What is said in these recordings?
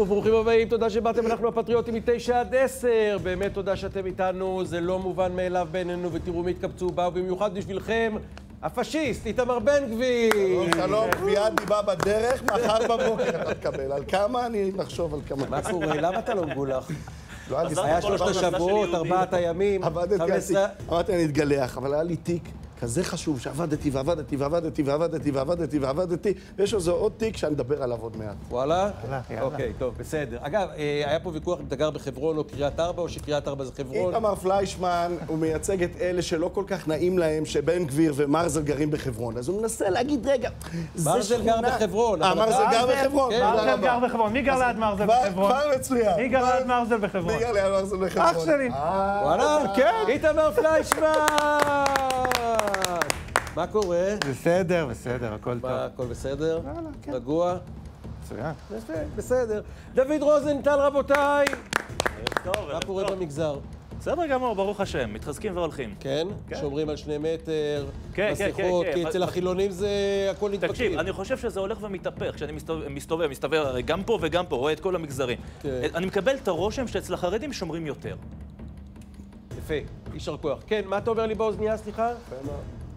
וברוכים הבאים, תודה שבאתם, אנחנו הפטריוטים מתשע עד עשר. באמת תודה שאתם איתנו, זה לא מובן מאליו בינינו, ותראו מי התקבצו, באו במיוחד בשבילכם. הפשיסט, איתמר בן גביר. שלום, שלום, קביעת דיבה בדרך, מחר בבוקר אתה תקבל. על כמה? אני נחשוב על כמה. מה קורה? למה אתה לא מגולח? לא היה. שלושת השבועות, ארבעת הימים, עבדתי, אמרתי, אני אתגלח, אבל היה לי תיק כזה חשוב, שעבדתי ועבדתי ועבדתי ועבדתי ועבדתי ועבדתי, ויש איזה עוד תיק שאני אדבר עליו עוד מעט. וואלה? יאללה. אוקיי, טוב, בסדר. אגב, אה, היה פה ויכוח אם אתה גר בחברון או קריית ארבע, או שקריית ארבע זה חברון. איתמר פליישמן, הוא מייצג את אלה שלא כל כך נעים להם שבן גביר ומרזל גרים בחברון. אז הוא מנסה להגיד, רגע, זה מרזל גר שכונה- בחברון, אה, מרזל גר בחברון, כן. מרזל. גר בחברון. מי גר ליד מרזל בחברון? כבר מצוין. מי גר ליד מרזל בחברון? מי גר ליד מרזל בחברון? אח שלי. אה, וואלה? כן. איתמר פליישמן! מה קורה? בסדר, בסדר, הכל טוב. מה, הכל בסדר? יאללה, כן. רגוע? מצוין. יפה, בסדר. דוד רוזנטל, רבותיי! טוב, מה קורה. במגזר? בסדר גמור, ברוך השם, מתחזקים והולכים. כן? כן. שומרים על שני מטר, כן, כן, מסכות, כן, כי כן. אצל החילונים זה הכל נדבקים. תקשיב, אני חושב שזה הולך ומתהפך. כשאני מסתובב, מסתובב, מסתובב הרי גם פה וגם פה, רואה את כל המגזרים. כן. אני מקבל את הרושם שאצל החרדים שומרים יותר. יפה, יישר כוח. כן, מה אתה אומר לי באוזנייה, סליחה?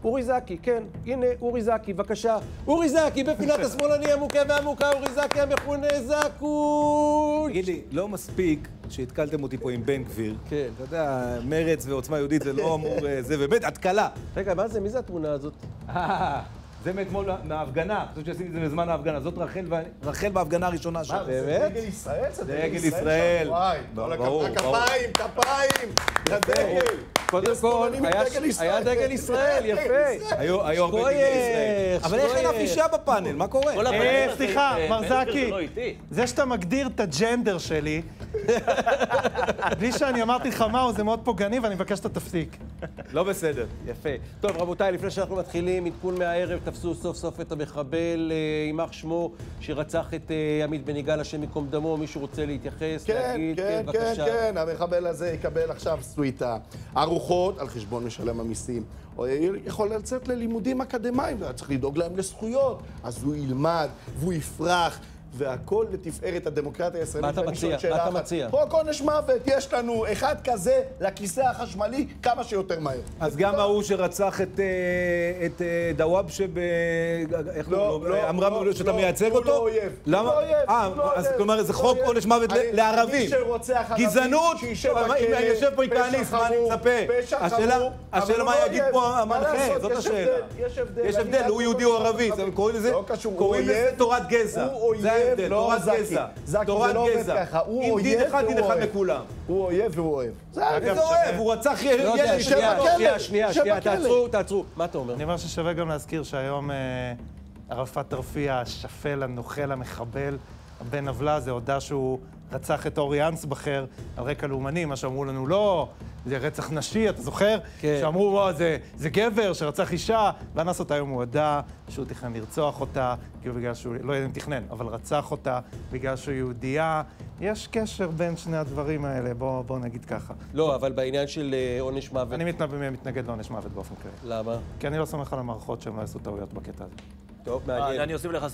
אורי זקי, כן. הנה, אורי זקי, בבקשה. אורי זקי, בפינת השמאלני המוכה והמוכה, אורי זקי המכונה זקוש! תגיד לי, לא מספיק שהתקלתם אותי פה עם בן גביר. כן. אתה יודע, מרץ ועוצמה יהודית זה לא אמור... אה, זה באמת התקלה. רגע, מה זה? מי זה התמונה הזאת? זה מאתמול מההפגנה. חשבתי שעשיתי את זה בזמן ההפגנה. זאת רחל ואני- רחל בהפגנה הראשונה שלה. באמת? דגל ישראל? זה דגל ישראל. שם? וואי, ברור. כפיים, כפיים, לדגל. קודם יש כל, היה- דגל ישראל. דגל דגל יפה. היו הרבה דגלי ישראל. אבל איך אין אף שכוייך. אישה בפאנל? מה קורה? כל הפאנל אה, סליחה, אה, מר זקי. זה לא. זה שאתה מגדיר את הג'נדר שלי, בלי שאני אמרתי לך מהו, זה מאוד פוגעני ואני מבקש שאתה תפסיק. לא בסדר. יפה. טוב, רבותיי, לפני שאנחנו מתחילים, עדכון מהערב, תפסו סוף סוף את המחבל, אה, יימח שמו, שרצח את אה, עמית בן יגאל, השם ייקום דמו. מישהו רוצה להתייחס, כן, להגיד? כן, כן, בבקשה. כן, המחבל הזה יקבל עכשיו סוויטה. ארוחות על חשבון משלם המיסים. או יכול לצאת ללימודים אקדמיים, צריך לדאוג להם לזכויות. אז הוא ילמד, והוא יפרח. והכל לתפארת הדמוקרטיה הישראלית. מה אתה מציע? מה אתה אחת. מציע? חוק עונש מוות, יש לנו אחד כזה לכיסא החשמלי כמה שיותר מהר. אז גם ההוא שרצח את, אה, את אה, דוואבשה ב... איך לא? לא, אמרם לא, שאתה לא, מייצג הוא אותו? לא אויב. למה? הוא לא אויב, אה, לא אז. כלומר זה חוק לא אויב. עונש מוות לערבים. מי שרוצח ערבים, גזענות? שישב בכלא, יושב פה פשע אימפריאליסט, מה אני מצפה? פשע השאלה- חמור, השאלה מה לא יגיד. פה המנחה? זאת השאלה. יש הבדל. יש הבדל, הוא יהודי או ערבי, זה- קוראים לזה? לא. תורת גזע. הוא אויב, זה ההבדל, לא תורת זקי. גזע. זקי, תורת זה לא עובד גזע. ככה. הוא אם אויב דין אחד, דין אחד. לכולם. הוא אויב והוא אוהב. זה אוהב, הוא רצח ילד. לא ילד. ישב שנייה, שנייה, שנייה. תעצרו, תעצרו. מה אתה אומר? אני אומר ששווה גם להזכיר שהיום אה, ערפאת תרפיע, השפל, הנוכל, המחבל, הבן עוולה, זה הודה שהוא רצח את אורי אנסבכר על רקע לאומני, מה שאמרו לנו, לא, זה רצח נשי, אתה זוכר? כן. שאמרו, וואו, זה, זה גבר שרצח אישה, ואנס אותה היום הוא הודה שהוא תכנן לרצוח אותה, כאילו בגלל שהוא, לא יודע אם תכנן, אבל רצח אותה בגלל שהוא יהודייה. יש קשר בין שני הדברים האלה, בואו בוא נגיד ככה. לא, אבל בעניין של אה, עונש מוות, אני מתנגד, לעונש מוות באופן כללי. למה? כי אני לא סומך על המערכות שהם לא יעשו טעויות בקטע הזה. טוב, אה, מעניין. אני אוסיף לך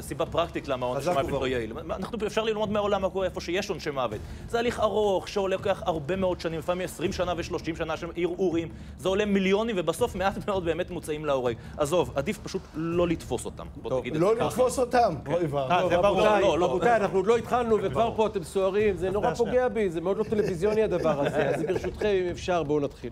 סיבה- פרקטית למה עונש מוות. לא יעיל. אנחנו אפשר ללמוד מהעולם איפה שיש עונשי מוות. זה הליך ארוך, שלוקח הרבה מאוד שנים, לפעמים 20 שנה ו-30 שנה של ערעורים. זה עולה מיליונים, ובסוף מעט מאוד באמת מוצאים להורג. עזוב, עדיף פשוט לא לתפוס אותם. טוב, לא. לתפוס אותם. אוי אה, ואבוי. זה ברור. רבותיי, לא, לא. רבותיי, אנחנו עוד לא התחלנו, וכבר פה אתם סוערים, זה נורא. פוגע בי, זה מאוד לא טלוויזיוני הדבר הזה, אז ברשותכם, אם אפשר, בואו נתחיל.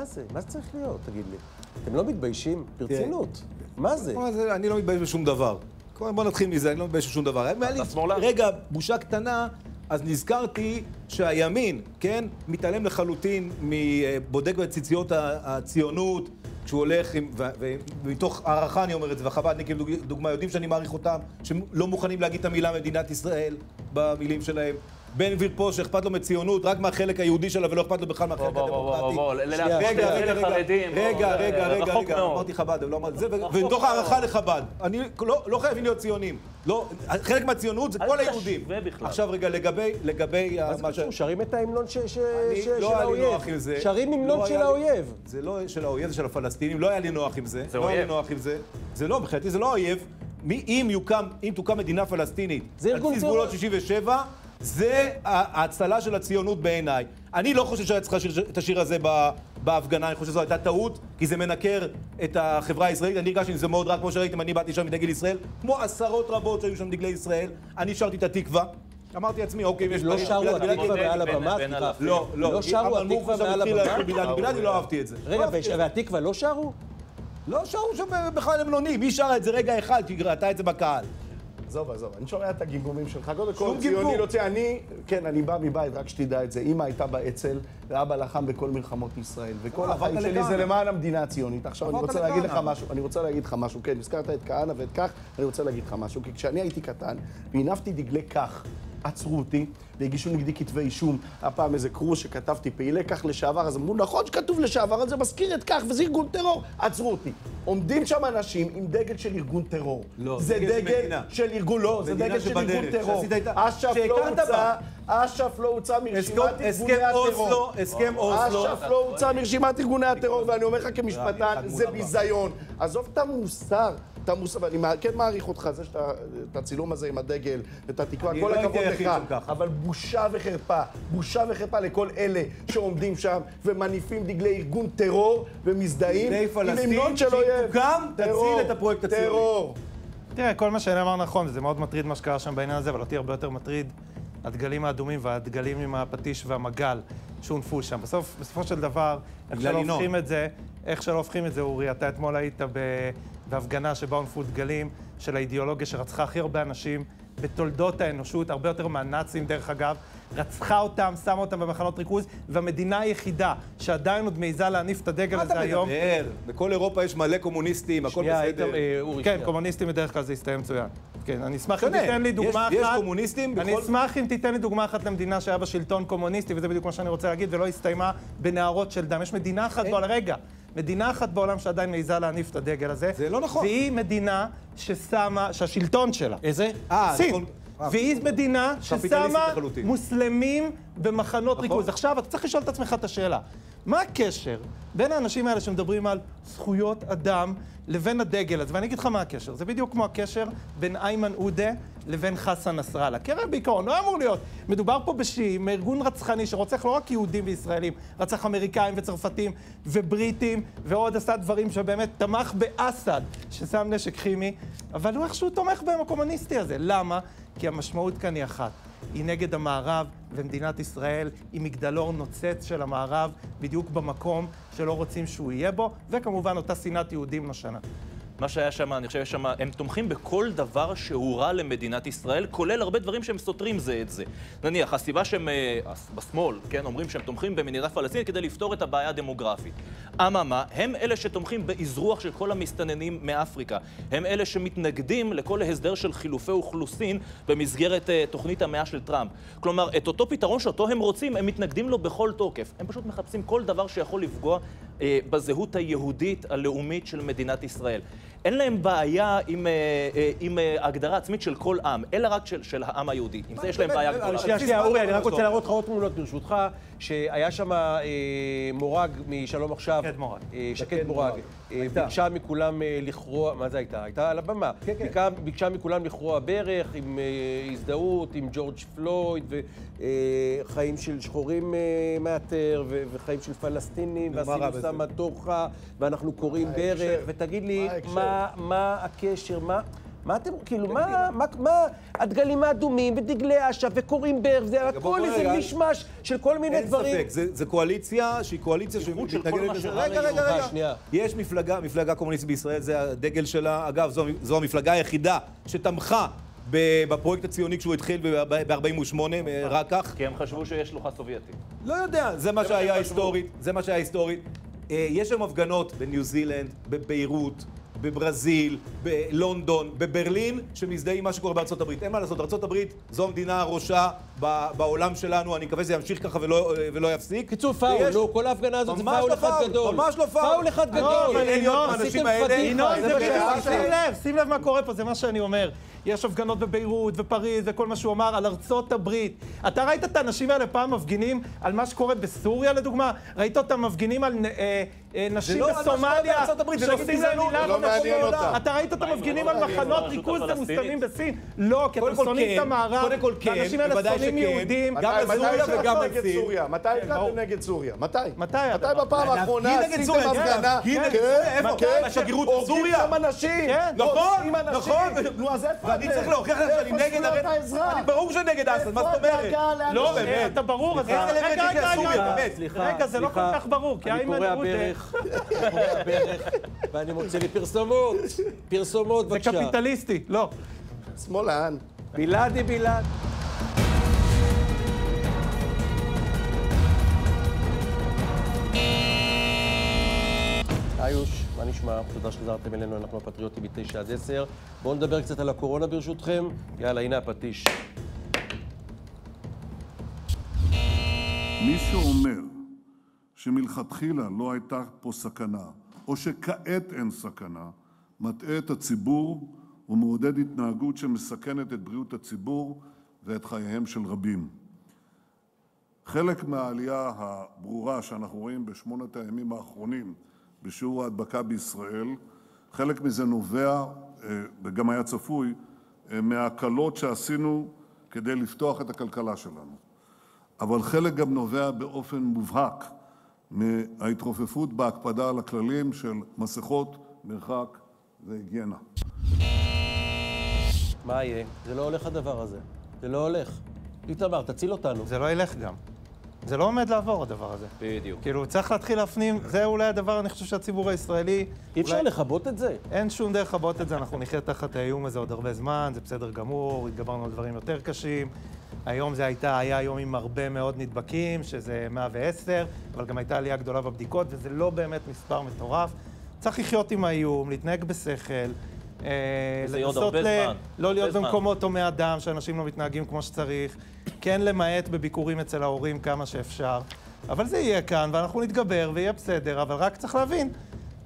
מה זה? מה זה צריך להיות, תגיד לי? אתם לא מתביישים? ברצינות. מה זה? מה זה, אני לא מתבייש בשום דבר. בוא נתחיל מזה, אני לא מתבייש בשום דבר. היה לי? רגע, בושה קטנה, אז נזכרתי שהימין, כן, מתעלם לחלוטין מבודק בציציות הציונות, כשהוא הולך, עם, ו- ו- ומתוך הערכה אני אומר את זה, והחב"דניקים דוג- דוגמה יודעים שאני מעריך אותם, שלא מוכנים להגיד את המילה מדינת ישראל במילים שלהם. בן גביר פה שאכפת לו מציונות רק מהחלק היהודי שלה ולא אכפת לו בכלל מהחלק בוא, בוא, בוא, הדמוקרטי. רגע, רגע, רגע, רגע, רגע, רגע. אמרתי חב"ד, לא אמרתי זה, ומתוך הערכה לחב"ד. אני, לא לא חייבים להיות ציונים. לא, חלק מהציונות זה כל היהודים. עכשיו רגע, לגבי, לגבי מה זה. קשור? שרים את ההמנון לא של האויב. שרים המנון לא של האויב. זה לא של האויב, זה של הפלסטינים, לא היה לי נוח עם זה. זה אויב. זה. זה לא, מבחינתי זה לא האויב. מי- אם יוקם, אם תוקם מדינה פלסטינית, זה ארגון על בסיס. גבולות 67, זה ההצלה של הציונות בעיניי. אני לא חושב שהיה צריך לשיר את השיר הזה בהפגנה, אני חושב שזו הייתה טעות, כי זה מנכר את החברה הישראלית. אני הרגשתי שזה מאוד רע, כמו שראיתם, אני באתי שם עם דגל ישראל, כמו עשרות רבות שהיו שם דגלי ישראל. אני שרתי את התקווה. אמרתי לעצמי, אוקיי, אם יש... לא שרו התקווה מעל הבמה? לא, לא. לא שרו התקווה מעל הבמה? לא אהבתי את זה. לא רגע, זה. והתקווה לא שרו? לא שרו שם בכלל המלוני, מי שרה את זה רגע אחד, כי ראתה את זה בקהל. עזוב, עזוב, אני שומע את הגמגומים שלך. קודם כל, ציוני. לא ציוני. אני, כן, אני בא מבית, רק שתדע את זה. אמא הייתה באצ"ל, ואבא לחם בכל מלחמות ישראל. וכל אה, החיים שלי זה. למען המדינה הציונית. עכשיו, אני עברת רוצה להגיד לך. משהו, אני רוצה להגיד לך משהו. כן, הזכרת את כהנא ואת כך, אני רוצה להגיד לך משהו. כי כשאני הייתי קטן, והנפתי דגלי כך, עצרו אותי, והגישו נגדי כתבי אישום. היה פעם איזה קרוז שכתבתי, פעילי כך לשעבר, אז אמרו, נכון שכתוב לשעבר, אבל זה מזכיר את כך, וזה ארגון טרור. עצרו אותי. עומדים שם אנשים עם דגל של ארגון טרור. לא, זה דגל של ארגון, לא, זה דגל של ארגון טרור. איתה- אש"ף לא הוצא. אש"ף לא הוצא מרשימת הסכם ארגוני אוסלו, הטרור. הסכם אוסלו. אש"ף לא הוצא מרשימת ארגוני הטרור, ואני אומר לך כמשפטן, זה ביזיון. עזוב את המוסר. את המוסר, ואני כן מעריך אותך, זה שאתה, את הצילום הזה עם הדגל, את התקווה, אני כל לא הייתי הכבוד היחיד לך. אבל בושה וחרפה, בושה וחרפה לכל אלה שעומדים שם ומניפים דגלי ארגון טרור ומזדהים דגלי עם פלסטין, המנון של אויב. תציל את הפרויקט הציוני. טרור. תראה, כל מה שנאמר נכון, וזה מאוד מטריד מה שקרה שם בעניין הזה, אבל אותי הרבה יותר מטריד הדגלים האדומים והדגלים עם הפטיש והמגל שהונפו שם. בסוף, בסופו של דבר, איך שלא. הופכים את זה, איך שלא הופכים את זה, אורי, אתה אתמול היית ב- בהפגנה שבה הונפו דגלים של האידיאולוגיה שרצחה הכי הרבה אנשים בתולדות האנושות, הרבה יותר מהנאצים דרך אגב, רצחה אותם, שמה אותם במחנות ריכוז, והמדינה היחידה שעדיין עוד מעיזה להניף את הדגל מה הזה אתה היום... מדבר? בכל אירופה יש מלא קומוניסטים, הכל בסדר. היית, אה, אורי, כן, שנייה. קומוניסטים בדרך כלל זה יסתיים מצוין. כן, אני אשמח אם. תיתן לי יש- דוגמה אחת. יש קומוניסטים אני בכל- אשמח אם תיתן לי דוגמה אחת למדינה שהיה בה שלטון קומוניסטי, וזה בדיוק מה שאני רוצה להגיד, ולא הסתיימה בנהרות של דם. יש מדינה אחת בעולם, רגע, מדינה אחת בעולם שעדיין מעיזה להניף את הדגל הזה. זה לא נכון. והיא מדינה ששמה, שהשלטון שלה. איזה? אה, סין. נכון. והיא מדינה ששמה. מוסלמים במחנות נכון. ריכוז. עכשיו, אתה צריך לשאול את עצמך את השאלה, מה הקשר בין האנשים האלה שמדברים על זכויות אדם לבין הדגל הזה? ואני אגיד לך מה הקשר. זה בדיוק כמו הקשר בין איימן עודה לבין חסן נסראללה. הרי בעיקרון לא אמור להיות. מדובר פה בשיעי, מארגון רצחני שרוצח לא רק יהודים וישראלים, רצח אמריקאים וצרפתים ובריטים, ועוד עשה דברים שבאמת תמך באסד, ששם נשק כימי, אבל הוא איכשהו תומך בהם הקומוניסטי הזה. למה? כי המשמעות כאן היא אחת. היא נגד המערב, ומדינת ישראל היא מגדלור נוצץ של המערב, בדיוק במקום שלא רוצים שהוא יהיה בו, וכמובן אותה שנאת יהודים נושנה. מה שהיה שם, אני חושב ששם, הם תומכים בכל דבר שהוא רע למדינת ישראל, כולל הרבה דברים שהם סותרים זה את זה. נניח, הסיבה שהם, אה, בשמאל, כן, אומרים שהם תומכים במדינה פלסטינית כדי לפתור את הבעיה הדמוגרפית. אממה, הם אלה שתומכים באזרוח של כל המסתננים מאפריקה. הם אלה שמתנגדים לכל הסדר של חילופי אוכלוסין במסגרת אה, תוכנית המאה של טראמפ. כלומר, את אותו פתרון שאותו הם רוצים, הם מתנגדים לו בכל תוקף. הם פשוט מחפשים כל דבר שיכול לפגוע אה, בזהות היהודית הלאומית של מדינת ישראל. אין להם בעיה עם, אה, אה, עם אה, הגדרה עצמית של כל עם, אלא רק של, של העם היהודי. עם זה יש להם בעיה גדולה. שנייה, שנייה, אורי, אני רק רוצה? להראות לך עוד תמונות ברשותך, שהיה שם אה, מורג משלום עכשיו. שקד מורג. אה, שקד שקד מורג. אה. ביקשה מכולם אה, לכרוע, מה זה הייתה? הייתה על הבמה. כן, כן. ביקשה- מכולם לכרוע ברך עם אה, הזדהות, עם ג'ורג' פלויד, וחיים של שחורים ו- וחיים של פלסטינים, ועשינו בזה? סמטוחה, ואנחנו קוראים ברך? ותגיד לי, מה? מה מה הקשר, מה... מה אתם, כאילו, מה, מה, מה, הדגלים האדומים ודגלי אש"ף וקוראים ברך, זה הכל איזה. מישמש של כל מיני אין דברים. ספק, זה, זה קואליציה שהיא קואליציה שמתנגדת לזה. רגע, רגע. רגע. יש מפלגה, מפלגה קומוניסטית בישראל, זה הדגל שלה. אגב, זו, זו המפלגה היחידה שתמכה בפרויקט הציוני כשהוא התחיל ב-48, רק כך. כי הם חשבו שיש שלוחה סובייטית. לא יודע, זה מה שהיה. היסטורית, זה מה שהיה היסטורית. אה, יש שם הפגנות בניו זילנד, בביירות, בברזיל, בלונדון, בברלין, שמזדהים עם מה שקורה בארצות הברית. אין מה לעשות, ארצות הברית זו המדינה הראשה ב- בעולם שלנו, אני מקווה שזה ימשיך ככה ולא, ולא יפסיק. קיצור פאול, ויש- נו, כל ההפגנה הזאת זה פאול לא אחד גדול. ממש לא פאול. פאול אחד לא, גדול. ינון, זה מה בדיוק, שעשיתם. שים לב, שים לב מה קורה פה, זה מה שאני אומר. יש הפגנות בביירות ופריז וכל מה שהוא אמר על ארצות הברית. אתה ראית את האנשים האלה פעם מפגינים על מה שקורה בסוריה לדוגמה? ראית אותם מפגינים על אה, אה, נשים לא על מה שקורה בסומליה בארצות הברית, זה נגד שעושים להם מילה לא מעניין אותם. אתה ראית אותם מפגינים על מחנות ריכוז? ומוסלמים בסין? לא, כי אתם שונאים את כן, המערב. קודם כל כן, והאנשים האלה שונאים. יהודים. גם בסוריה וגם בסין. סוריה? מתי ברור. הפגנתם נגד סוריה? מתי? מתי? מתי בפעם האחרונה עשיתם סוריה, כן, הפגנה? כן, סוריה, איפה? כן, בשגרירות הורגים בסוריה? שם אנשים! כן. נכון, הורגים. נכון. נו, אז איפה ואני? צריך להוכיח לך שאני נגד הרצח. אני ברור שאני נגד אסד, מה זאת אומרת? לא, אה, באמת. אתה ברור, אז רגע, רגע, סליחה, רגע, רגע. באמת. סליחה, רגע, זה לא כל. כך ברור, כי אני איימן קורע עודה... ברך, אני קורע ברך, ואני מוצא לי פרסומות. פרסומות, זה בבקשה. קפיטליסטי, לא. שמאלן. בלעדי בלעד. איוש, מה נשמע? תודה שחזרתם אלינו, אנחנו הפטריוטים מ-9 עד 10. בואו נדבר קצת על הקורונה ברשותכם. יאללה, הנה הפטיש. מי שאומר שמלכתחילה לא הייתה פה סכנה, או שכעת אין סכנה, מטעה את הציבור ומעודד התנהגות שמסכנת את בריאות הציבור ואת חייהם של רבים. חלק מהעלייה הברורה שאנחנו רואים בשמונת הימים האחרונים בשיעור ההדבקה בישראל, חלק מזה נובע, אה, וגם היה צפוי, אה, מההקלות שעשינו כדי לפתוח את הכלכלה שלנו. אבל חלק גם נובע באופן מובהק מההתרופפות בהקפדה על הכללים של מסכות, מרחק והיגיינה. מה יהיה? זה לא הולך הדבר הזה. זה לא הולך. איתמר, תציל אותנו. זה לא ילך גם. זה לא עומד לעבור, הדבר הזה. בדיוק. כאילו, צריך להתחיל להפנים, זה אולי הדבר, אני חושב שהציבור הישראלי... אי אפשר אולי- לכבות את זה. אין שום דרך לכבות את זה, אנחנו נחיה תחת האיום הזה עוד הרבה זמן, זה בסדר גמור, התגברנו על דברים יותר קשים. היום זה הייתה, היה יום עם הרבה מאוד נדבקים, שזה 110, אבל גם הייתה עלייה גדולה בבדיקות, וזה לא באמת מספר מטורף. צריך לחיות עם האיום, להתנהג בשכל. אה, לנסות ל-. לא להיות. במקומות הומי אדם, שאנשים לא מתנהגים כמו שצריך. כן למעט בביקורים אצל ההורים כמה שאפשר. אבל זה יהיה כאן, ואנחנו נתגבר, ויהיה בסדר, אבל רק צריך להבין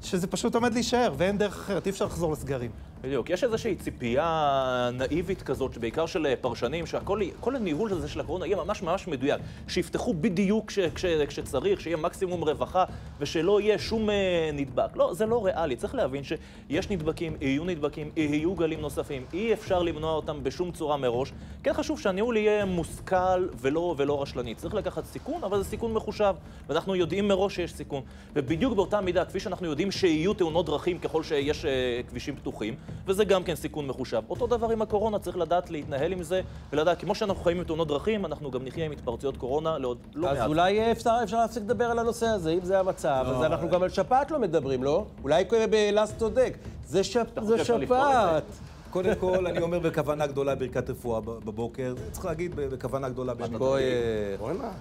שזה פשוט עומד להישאר, ואין דרך אחרת, אי אפשר לחזור לסגרים. בדיוק. יש איזושהי ציפייה נאיבית כזאת, בעיקר של אה, פרשנים, שהכל, כל הניהול הזה של הקורונה יהיה ממש ממש מדויק. שיפתחו בדיוק כש, כש, כשצריך, שיהיה מקסימום רווחה, ושלא יהיה שום אה, נדבק. לא, זה לא ריאלי. צריך להבין שיש נדבקים, יהיו נדבקים, יהיו גלים נוספים. אי אפשר למנוע אותם בשום צורה מראש. כן חשוב שהניהול יהיה מושכל ולא, ולא רשלני. צריך לקחת סיכון, אבל זה סיכון מחושב. ואנחנו יודעים מראש שיש סיכון. ובדיוק באותה מידה, כפי שאנחנו יודעים שיהיו תאונות דרכים ככל שיש אה, כבישים פתוחים, וזה גם כן סיכון מחושב. אותו דבר עם הקורונה, צריך לדעת להתנהל עם זה, ולדעת, כמו שאנחנו חיים עם תאונות דרכים, אנחנו גם נחיה עם התפרצויות קורונה לעוד לא אז מעט. אולי אה, אפשר, אפשר להפסיק לדבר על הנושא הזה, אם זה המצב, אז אנחנו גם על שפעת לא מדברים, לא? אולי בלס צודק. זה, שפ... זה? שפעת. קודם כל, אני אומר בכוונה גדולה ברכת רפואה ב- בבוקר. צריך להגיד בכוונה גדולה. בוא'נה,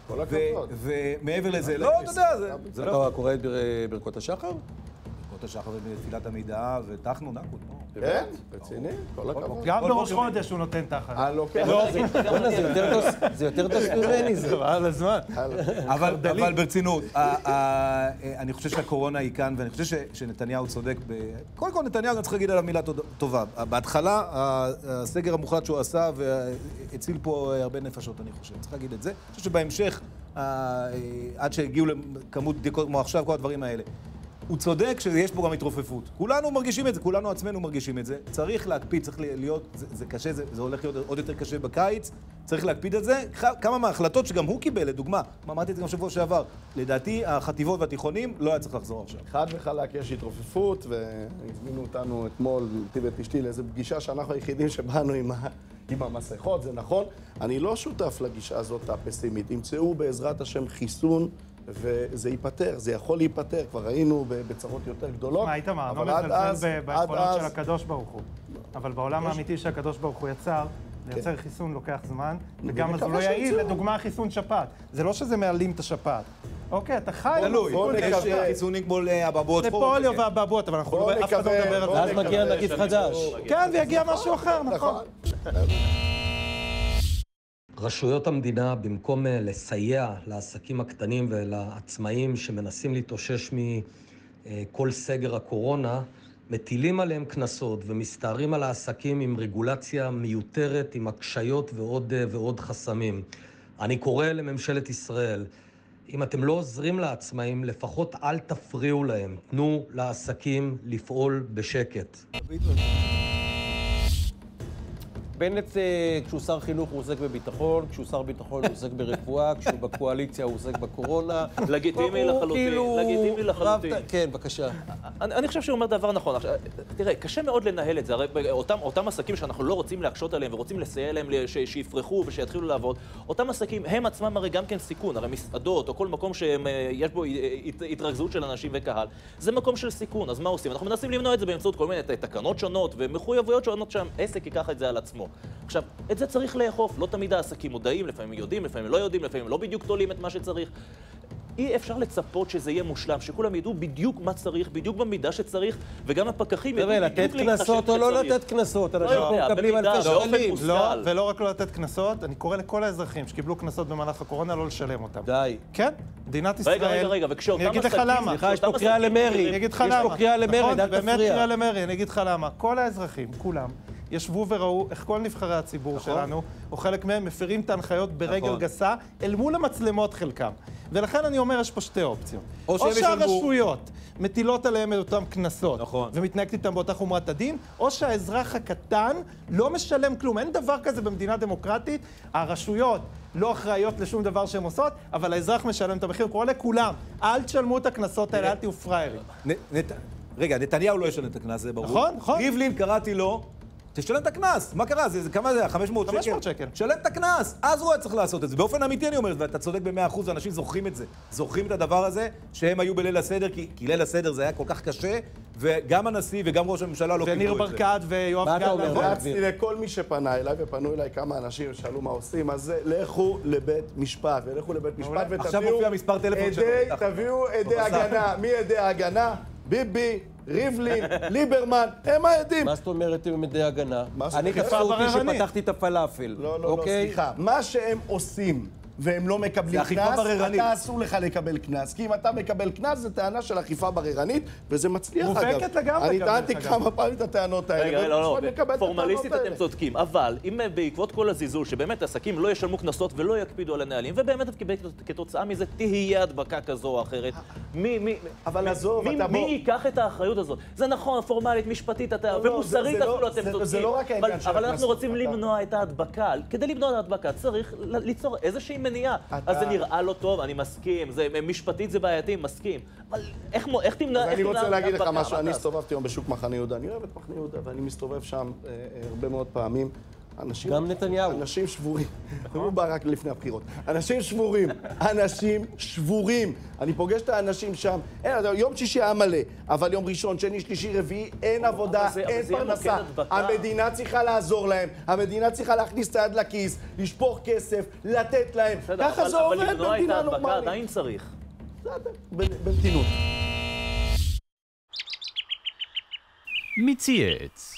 כל הכבוד. ומעבר לזה, לא, אתה יודע, זה- זה לא... אתה קורא את בר- ברכות השחר? ברכות השחר ובתפילת המידע, וטחנו נקוד, נו. כן? רציני? כל הכבוד. גם בראש. חודש הוא נותן תחת. אה, זה יותר דוס- זה יותר ממני, זה. על הזמן. אבל, ברצינות, ה- ה- אני חושב שהקורונה היא כאן, ואני חושב ש- שנתניהו צודק ב... קודם כל, נתניהו, אני צריך להגיד עליו מילה טובה. בהתחלה, הסגר המוחלט שהוא עשה, והציל פה הרבה נפשות, אני חושב. צריך להגיד את זה. אני חושב שבהמשך, ה- עד שהגיעו לכמות בדיקות כמו עכשיו, כל הדברים האלה. הוא צודק שיש פה גם התרופפות. כולנו מרגישים את זה, כולנו עצמנו מרגישים את זה. צריך להקפיד, צריך להיות, זה, זה קשה, זה, זה הולך להיות עוד יותר קשה בקיץ, צריך להקפיד את זה. כמה מההחלטות שגם הוא קיבל, לדוגמה, אמרתי את זה גם שבוע שעבר, לדעתי החטיבות והתיכונים לא היה צריך לחזור עכשיו. חד וחלק יש התרופפות, והזמינו אותנו אתמול, אותי ואת אשתי, לאיזו פגישה שאנחנו היחידים שבאנו עם, עם המסכות, זה נכון. אני לא שותף לגישה הזאת הפסימית. ימצאו בעזרת השם חיסון, וזה ייפתר, זה יכול להיפתר. כבר היינו בצרות יותר גדולות. מה, איתמר, אני לא מזלזל ביכולות של הקדוש ברוך הוא. אבל בעולם האמיתי שהקדוש ברוך הוא יצר, לייצר חיסון לוקח זמן, וגם אז הוא לא יעיל. לדוגמה חיסון שפעת. זה לא שזה מעלים את השפעת, אוקיי, אתה חי תלוי, יש. אה, חיסונים כמו לאבעבועות חורף. לפוליו ואבעבועות, אבל אנחנו לא- אף אחד לא מדבר על זה. ואז מגיע שמישהו- חדש. כן, ויגיע משהו אחר, נכון. רשויות המדינה, במקום אה, לסייע לעסקים הקטנים ולעצמאים שמנסים להתאושש מכל סגר הקורונה, מטילים עליהם קנסות ומסתערים על העסקים עם רגולציה מיותרת, עם הקשיות ועוד, אה, ועוד חסמים. אני קורא לממשלת ישראל, אם אתם לא עוזרים לעצמאים, לפחות אל תפריעו להם. תנו לעסקים לפעול בשקט. בנט, אה, כשהוא שר חינוך הוא עוסק בביטחון, כשהוא שר ביטחון הוא עוסק ברפואה, כשהוא בקואליציה הוא עוסק בקורונה. לגיטימי לחלוטין, כאילו לגיטימי לחלוטין. כן, בבקשה. אני, חושב שהוא אומר דבר נכון. תראה, קשה מאוד לנהל את זה. הרי אותם, עסקים שאנחנו לא רוצים להקשות עליהם ורוצים לסייע להם שיפרחו ושיתחילו לעבוד, אותם עסקים הם עצמם הרי גם כן סיכון. הרי מסעדות או כל מקום שיש בו הת- התרכזות של אנשים וקהל, זה מקום של סיכון. אז מה עושים? אנחנו מנסים למנוע את זה באמצעות כל מיני תקנות שונות ומחויבויות שונות שהעסק ייקח את זה על עצמו. עכשיו, את זה צריך לאכוף. לא תמיד העסקים מודעים, לפעמים יודעים, לפעמים לא יודעים, לפעמים לא בדיוק תולים את מה שצריך. אי אפשר לצפות שזה יהיה מושלם, שכולם ידעו בדיוק מה צריך, בדיוק במידה שצריך, וגם הפקחים ידעו בדיוק לתת קנסות או לא לתת קנסות? אנשים פה מקבלים במידה, אלפי באופן שקלים. מושכל. לא, ולא רק לא לתת קנסות, אני קורא לכל האזרחים שקיבלו קנסות במהלך הקורונה לא לשלם אותם. די. כן, מדינת ישראל... רגע, רגע, רגע, וכשאותם אני אגיד לך עסקים- למה. סליחה, יש פה קריאה עסקים למרי. אני אגיד לך יש למה. פה קריאה למרד, נכון, אל זה באמת תפריע. קריאה למרי, אני אגיד לך למה. כל האזרחים, כולם, ישבו וראו איך כל נבחרי הציבור שלנו, או חלק מהם, מפרים את ההנחיות ברגל נכון. גסה, אל מול המצלמות חלקם. ולכן אני אומר, יש פה שתי אופציות. או או. שהרשויות מטילות עליהם את אותם קנסות, נכון. ומתנהגת איתם באותה חומרת הדין, או שהאזרח הקטן לא משלם כלום. אין דבר כזה במדינה דמוקרטית. הרשויות לא אחראיות לשום דבר שהן עושות, אבל האזרח משלם את המחיר. קורא לכולם, אל תשלמו את הקנסות האלה, אל תהיו פראיירים. רגע, נתניהו לא ישלם את הקנס, זה ברור. נכון, נכון. ריבלין, קראתי לו, תשלם את הקנס. מה קרה? זה, זה כמה זה? 500 שקל? 500 שקל. שלם את הקנס. אז הוא היה צריך לעשות את זה. באופן אמיתי אני אומר, ואתה צודק במאה אחוז, ואנשים זוכרים את זה. זוכרים את הדבר הזה, שהם היו בליל הסדר, כי, כי ליל הסדר זה היה כל כך קשה, וגם הנשיא וגם ראש הממשלה לא וניר קיבלו את זה. ברקת ויואב מה אתה גלנט. אומר? רצתי לכל מי שפנה אליי, ופנו אליי כמה אנשים ששאלו מה עושים, אז זה, לכו לבית משפט, ולכו לבית משפט עכשיו ותביאו מופיע מספר טלפון שלו. עדי, תביאו עדי הגנה. מי עדי ההגנה? ביבי, ריבלין, ליברמן, הם העדים. מה זאת אומרת עם מדי הגנה? אני? תפסו אותי. שפתחתי את הפלאפל. לא, לא, לא, אוקיי? סליחה. מה שהם עושים, והם לא מקבלים קנס. אתה אסור לך לקבל קנס. כי אם אתה מקבל קנס, זה טענה של אכיפה בררנית, וזה מצליח אגב. מובהקת לגמרי אני טענתי. כמה פעמים את הטענות האלה. רגע, לא, לא, את פורמליסטית אתם. צודקים, אבל אם בעקבות כל הזלזול, שבאמת עסקים לא ישלמו קנסות ולא יקפידו על הנהלים, ובאמת כתוצאה מזה תהיה הדבקה כזו או אחרת, מי, ייקח את האחריות הזאת? זה נכון, פורמלית, משפטית, אתה, לא, ומוסרית אפילו לא- אתם צודקים. זה לא רק העניין אבל, אנחנו רוצים למנוע את ההדבקה. כדי למנוע את ההדבקה צריך ליצור איזושהי מניעה. אתה- אז זה נראה לא טוב, אני מסכים, זה, משפטית זה בעייתי, מסכים. אבל איך, מו- איך תמנע... אז איך אני רוצה להגיד לך? משהו, אני? הסתובבתי היום בשוק מחנה יהודה, אני אוהב את מחנה יהודה, ואני מסתובב שם אה, אה, הרבה מאוד פעמים. אנשים... גם נתניהו. אנשים שבורים. הוא בא רק לפני הבחירות. אנשים שבורים. אנשים שבורים. אני פוגש את האנשים שם. אין, יום שישי היה מלא, אבל יום ראשון, שני, שלישי, רביעי, אין עבודה, אין פרנסה. המדינה צריכה לעזור להם, המדינה צריכה להכניס את היד לכיס, לשפוך כסף, לתת להם. ככה זה עובד אבל למנוע את במדינה ההדבקה נורמלית. עדיין צריך. בסדר, במתינות. מי צייץ?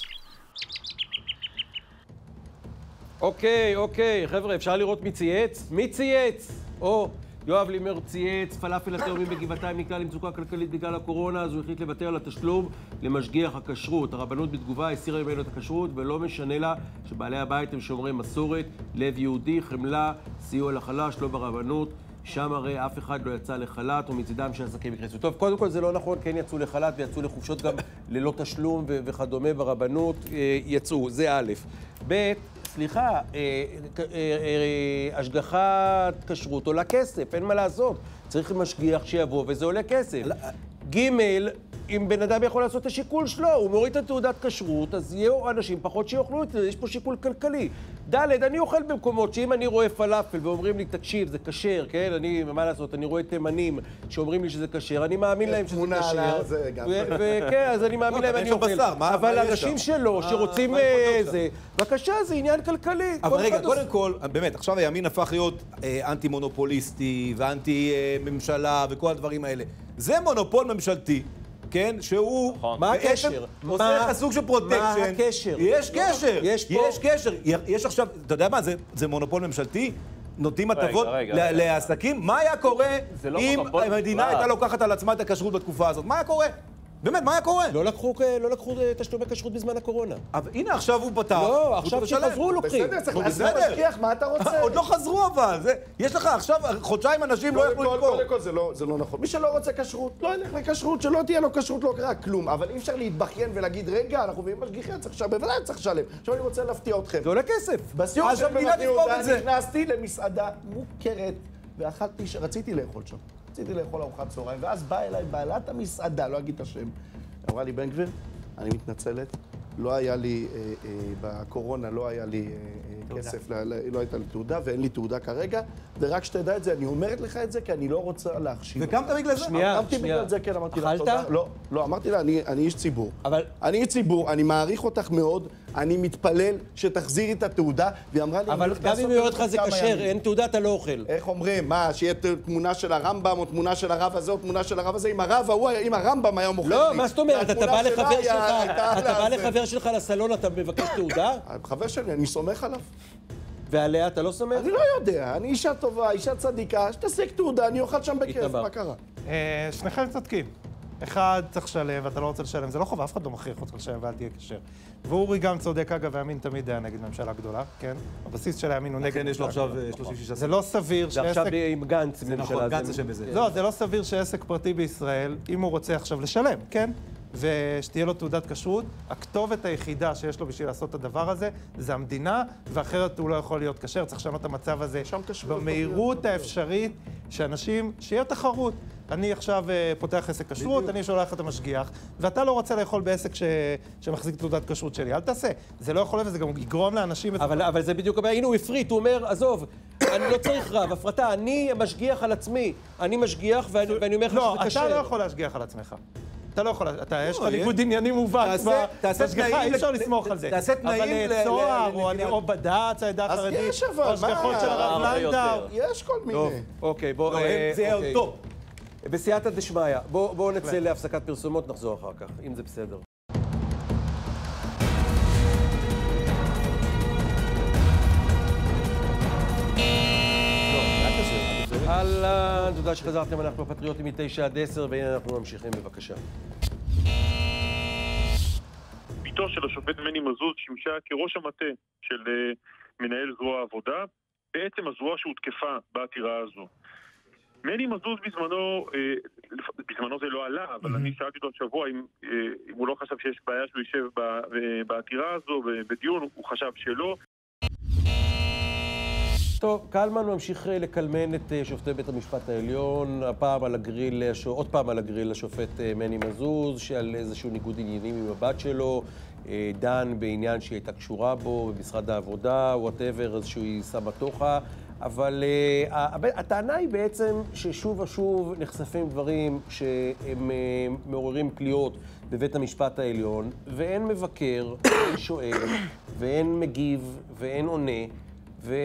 אוקיי, אוקיי, חבר'ה, אפשר לראות מי צייץ? מי צייץ? או, יואב לימר צייץ, פלאפל התאומים בגבעתיים נקלע למצוקה כלכלית בגלל הקורונה, אז הוא החליט לוותר על התשלום למשגיח הכשרות. הרבנות בתגובה הסירה ממנו את הכשרות, ולא משנה לה שבעלי הבית הם שומרי מסורת, לב יהודי, חמלה, סיוע לחלש, לא ברבנות. שם הרי אף אחד לא יצא לחל"ת, ומצידם שהעסקים יקרסו. טוב, קודם כל זה לא נכון, כן יצאו לחל"ת ויצאו לחופשות גם ללא תשלום וכדומה ברבנות, אה, יצאו, זה א'. ב', סליחה, אה, אה, אה, השגחת כשרות עולה כסף, אין מה לעשות. צריך משגיח שיבוא וזה עולה כסף. ג', אם בן אדם יכול לעשות את השיקול שלו, הוא מוריד את התעודת כשרות, אז יהיו אנשים פחות שיאכלו את זה, יש פה שיקול כלכלי. ד', אני אוכל במקומות שאם אני רואה פלאפל ואומרים לי, תקשיב, זה כשר, כן? אני, מה לעשות, אני רואה תימנים שאומרים לי שזה כשר, אני מאמין להם שזה תמונה כשר. על גם. וכן, אז אני מאמין להם, אני אוכל. אבל אנשים? שלו, מה- שרוצים אה? זה, בבקשה, זה עניין כלכלי. אבל רגע, קודם כל, באמת, עכשיו הימין הפך להיות אה, אנטי מונופוליסטי ואנטי אה, ממשלה וכל הדברים האלה. זה מונופול ממשלתי. כן, שהוא נכון. מה הקשר? עושה לך סוג של פרוטקשן. מה הקשר? יש לא, קשר, יש פה- יש קשר. יש עכשיו, אתה יודע מה, זה, זה מונופול ממשלתי? נותנים הטבות. לעסקים? מה היה קורה לא אם המדינה בכלל. הייתה לוקחת על עצמה את הכשרות בתקופה הזאת? מה היה קורה? באמת, מה היה קורה? לא לקחו, לא לקחו תשלומי כשרות בזמן הקורונה. אבל הנה, עכשיו הוא פתח. לא, עכשיו. שחזרו לוקחים. בסדר, צריך בסדר. משגיח, מה אתה רוצה? עוד לא חזרו אבל, זה, יש לך עכשיו חודשיים אנשים לא קודם יכלו כל, למכור. קודם כל זה לא, זה לא נכון. מי שלא רוצה כשרות, לא ילך לכשרות, שלא תהיה לו כשרות, לא קרה כלום. אבל אי אפשר להתבכיין ולהגיד, רגע, אנחנו מביאים משגיחים, צריך לשלם, בוודאי צריך לשלם. עכשיו אני רוצה להפתיע אתכם. זה עולה כסף. בסיור אז של תספוג יהודה. נכנסתי למסעדה מוכרת, ואכלתי, רציתי לאכול שם. רציתי לאכול ארוחת צהריים, ואז באה אליי בעלת המסעדה, לא אגיד את השם, אמרה לי, בן גביר, אני מתנצלת, לא היה לי, אה, אה, בקורונה לא היה לי אה, אה, כסף, ל- ל- לא הייתה לי תעודה, ואין לי תעודה כרגע, ורק שתדע את זה, אני אומרת לך את זה, כי אני לא רוצה להכשיל. אותך." וקמת בגלל זה? שנייה. קמתי בגלל זה, כן, אמרתי לה אכלת? תודה. לא, לא, אמרתי לה, אני אני איש ציבור. אבל- אני איש ציבור, אני מעריך אותך מאוד, אני מתפלל שתחזירי את התעודה, והיא אמרה לי... אבל "אני הולך גם אם היא אומרת לך זה כשר, ימים." אין תעודה, אתה לא אוכל. איך אומרים? מה, שיהיה תמונה של הרמב"ם, או תמונה של הרב הזה, או תמונה של הרב הזה? אם הרב ההוא, אם הרמב"ם היה מוכר לי... לא, מה זאת אומרת? אתה בא לחבר שלך, אתה בא זה. לחבר שלך לסלון, אתה מבקש תעודה? חבר שלי, אני סומך עליו. ועליה אתה לא סומך? אני לא יודע, אני אישה טובה, אישה צדיקה, שתשיג תעודה, אני אוכל שם בכיף. מה קרה? אה, שניכם צודקים. אחד צריך לשלם ואתה לא רוצה לשלם, זה לא חובה, אף אחד לא מכריח אותך לשלם ואל תהיה כשר. ואורי גם צודק, אגב, הימין תמיד היה נגד ממשלה גדולה, כן? הבסיס של הימין הוא נגד כן, יש לו עכשיו גדולה. אה, 36 זה לא סביר זה עכשיו שעסק... עם גנץ, זה נכון, גנץ אשם בזה. לא, זה לא סביר שעסק פרטי בישראל, אם הוא רוצה עכשיו לשלם, כן? ושתהיה לו תעודת כשרות, הכתובת היחידה שיש לו בשביל לעשות את הדבר הזה, זה המדינה, ואחרת הוא לא יכול להיות כשר. צריך לשנות את המצב הזה כשרות, במהירות לא האפשרית, שאנשים, שיהיה תחרות. אני עכשיו אה, פותח עסק כשרות, אני שולח את המשגיח, ואתה לא רוצה לאכול בעסק ש... שמחזיק תעודת כשרות שלי, אל תעשה. זה לא יכול להיות, וזה גם יגרום לאנשים... אבל, אבל זה בדיוק הבעיה, הנה הוא הפריט, הוא אומר, עזוב, אני לא צריך רב, הפרטה, אני משגיח על עצמי. אני משגיח ואני, ואני אומר לך לא, שזה כשר. אתה לא יכול להשגיח על עצמך. אתה לא יכול, אתה, יש לך יש- ניגוד עניינים מובן בהשגחה, תנאים אי אפשר לסמוך על זה. תעשה תנאים ל- אבל צוהר, ל- או בד"ץ, העדה אז החרדית, יש אבל, או השגחות? של הרב הרבה לנדאו. יש כל מיני. טוב, אוקיי, בוא... לא, אה, זה יהיה אוקיי. טוב. בסייעתא דשמיא, בואו בוא נצא להפסקת פרסומות, נחזור אחר כך, אם זה בסדר. אהלן, תודה שחזרתם, אנחנו הפטריוטים מ-9 עד 10, והנה אנחנו ממשיכים, בבקשה. בתו של השופט מני מזוז שימשה כראש המטה של אה, מנהל זרוע העבודה, בעצם הזרוע שהותקפה בעתירה הזו. מני מזוז בזמנו, אה, בזמנו זה לא עלה, אבל אני שאלתי אותו השבוע אם, אה, אם הוא לא חשב שיש בעיה שהוא יישב בעתירה הזו, ובדיון הוא חשב שלא. טוב, קלמן ממשיך אה, לקלמן את אה, שופטי בית המשפט העליון, הפעם על הגריל, הש- עוד פעם על הגריל השופט אה, מני מזוז, שעל איזשהו ניגוד עניינים עם הבת שלו, אה, דן בעניין שהיא הייתה קשורה בו במשרד העבודה, whatever, איזושהי סמטוחה, אבל אה, ה- הטענה היא בעצם ששוב ושוב נחשפים דברים שהם אה, מעוררים פליאות בבית המשפט העליון, ואין מבקר, ואין שואל, ואין מגיב, ואין עונה. ואין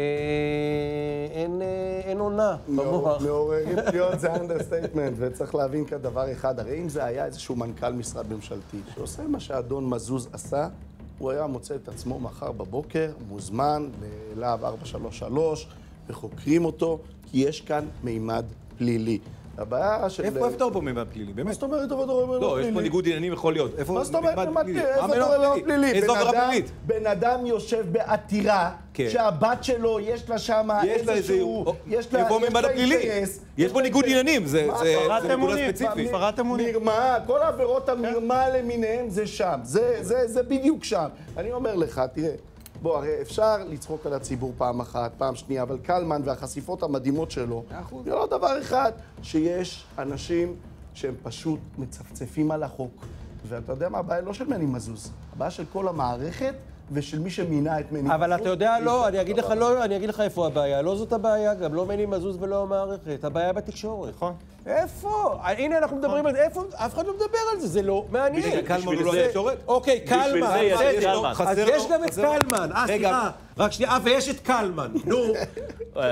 עונה במוח. מעוררים פניות זה understatement, וצריך להבין כאן דבר אחד, הרי אם זה היה איזשהו מנכ"ל משרד ממשלתי שעושה מה שאדון מזוז עשה, הוא היה מוצא את עצמו מחר בבוקר, מוזמן ללהב 433, וחוקרים אותו, כי יש כאן מימד פלילי. הבעיה של... איפה אתה רואה פה מימד פלילי? מה באמת. זאת אומרת איפה אתה רואה מימד לא, יש פה פלילי? ניגוד עניינים יכול להיות. מה זאת אומרת מימד פלילי? פלילי? איפה מה אתה רואה מימד פלילי? איזו בן עבירה פלילית? בן אדם יושב בעתירה, כן. שהבת שלו, יש לה שם. איזשהו... יש לה? אינטרס, יש פה ניגוד. עניינים, זה מה, נקודה ספציפית. הפרת אמונים. מרמה, כל עבירות. המרמה למיניהן זה שם. זה בדיוק שם. אני אומר לך, תראה, בוא, הרי אפשר לצחוק על הציבור פעם אחת, פעם שנייה, אבל קלמן והחשיפות המדהימות שלו, זה לא דבר אחד, שיש אנשים שהם פשוט מצפצפים על החוק. ואתה יודע מה, הבעיה לא של מני מזוז, הבעיה של כל המערכת ושל מי שמינה את מני מזוז. אבל אתה יודע, לא, אני אגיד לך. לא, אני אגיד לך איפה הבעיה. לא זאת הבעיה, גם לא מני מזוז ולא המערכת. הבעיה בתקשורת. נכון. איפה? הנה, אנחנו מדברים על זה. איפה? אף אחד לא מדבר על זה, זה לא מעניין. בשביל קלמן הוא לא זה- בתקשורת? אוקיי, קלמן, בסדר. אז יש גם את קלמן. אה. סליחה. רק שנייה, אה, ויש את קלמן. נו.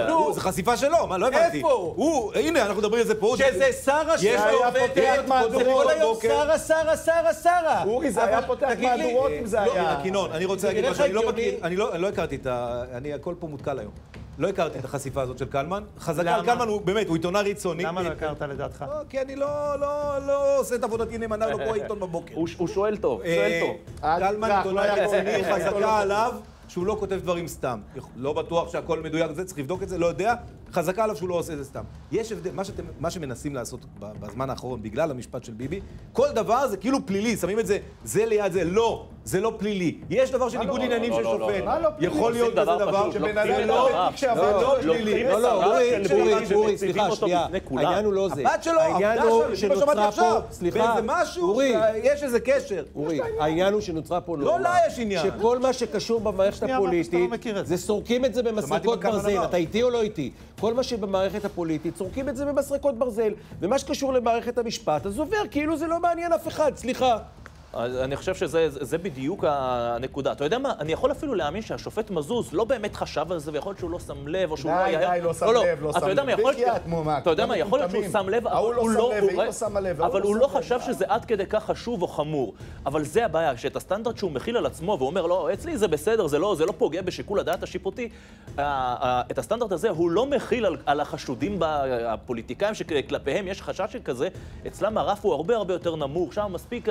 נו, זו חשיפה שלו, מה, לא הבנתי. איפה הוא? הוא, הנה, אנחנו מדברים על זה פה. שזה שרה יש לו שעובדת, פותח זה מהדורות כל היום בבוקר. שרה, שרה, שרה, שרה. אורי, זה היה פותח מהדורות אם זה לא, היה... ינון, אני רוצה להגיד משהו, אני לא? מכיר, לא אני לא הכרתי את ה... אני, הכל פה מותקל היום. לא הכרתי את החשיפה הזאת של קלמן. חזקה על? קלמן, הוא באמת, הוא עיתונאי ריצוני. למה לא הכרת לדעתך? לא, כי אני לא, לא, לא עושה את עבודתי נאמנה, לא קורא עיתון בבוקר. הוא שואל טוב, שואל אה, טוב. אל קלמן עיתונאי יכול. חזקה עליו שהוא לא כותב דברים סתם. לא בטוח שהכל מדויק זה, צריך לבדוק את זה, לא יודע. חזקה עליו שהוא לא עושה את זה סתם. יש הבדל, מה, שאתם, מה שמנסים לעשות בזמן האחרון, בגלל המשפט של ביבי, כל דבר זה כאילו פלילי, שמים את זה, זה ליד זה, לא, זה לא פלילי. יש דבר של ניגוד עניינים לא, של לא, לא, שופט. לא, מה לא פלילי? יכול להיות כזה דבר שבן אדם לא שעבר, לא, לא פלילי. לא, לא, אורי, של אורי, אורי, סליחה, שנייה. העניין הוא לא זה. הבת שלו העניין עבדה הוא שם, שנוצרה. פה, סליחה, אורי, יש איזה קשר. אורי, העניין הוא שנוצרה פה לא. לה יש עניין. שכל מה שקשור במערכת לא הפוליטית, זה סורקים את זה במסרקות ברזל. אתה איתי או לא איתי? כל מה שבמערכת הפוליטית, סורקים את זה במסרקות ברזל. ומה שקשור למערכת המשפט, אז עובר כאילו זה לא מעניין אף אחד, סליחה. אני חושב שזה זה- זה בדיוק הנקודה. אתה יודע מה, אני יכול אפילו להאמין שהשופט מזוז לא באמת חשב על זה, ויכול להיות שהוא לא שם לב, או שהוא די, לא היה... די, לא שם לב, לא אתה שם לב. מה, יכול להיות... בחייאת, מה, אתה יודע מה, יכול להיות שהוא. שם לב, אבל ההוא לא הוא שם לא... לב, הוא והיא לא שמה לב, אבל לא הוא שם לא לב, חשב די. שזה עד כדי כך חשוב או חמור. אבל זה הבעיה, שאת הסטנדרט שהוא מכיל על עצמו, והוא אומר, לא, אצלי זה בסדר, זה לא, זה לא פוגע בשיקול הדעת השיפוטי, את הסטנדרט הזה הוא לא מכיל על, החשודים, הפוליטיקאים שכלפיהם יש חשש כזה, אצלם הרף הוא הרבה הרבה יותר נמוך, שם מספיק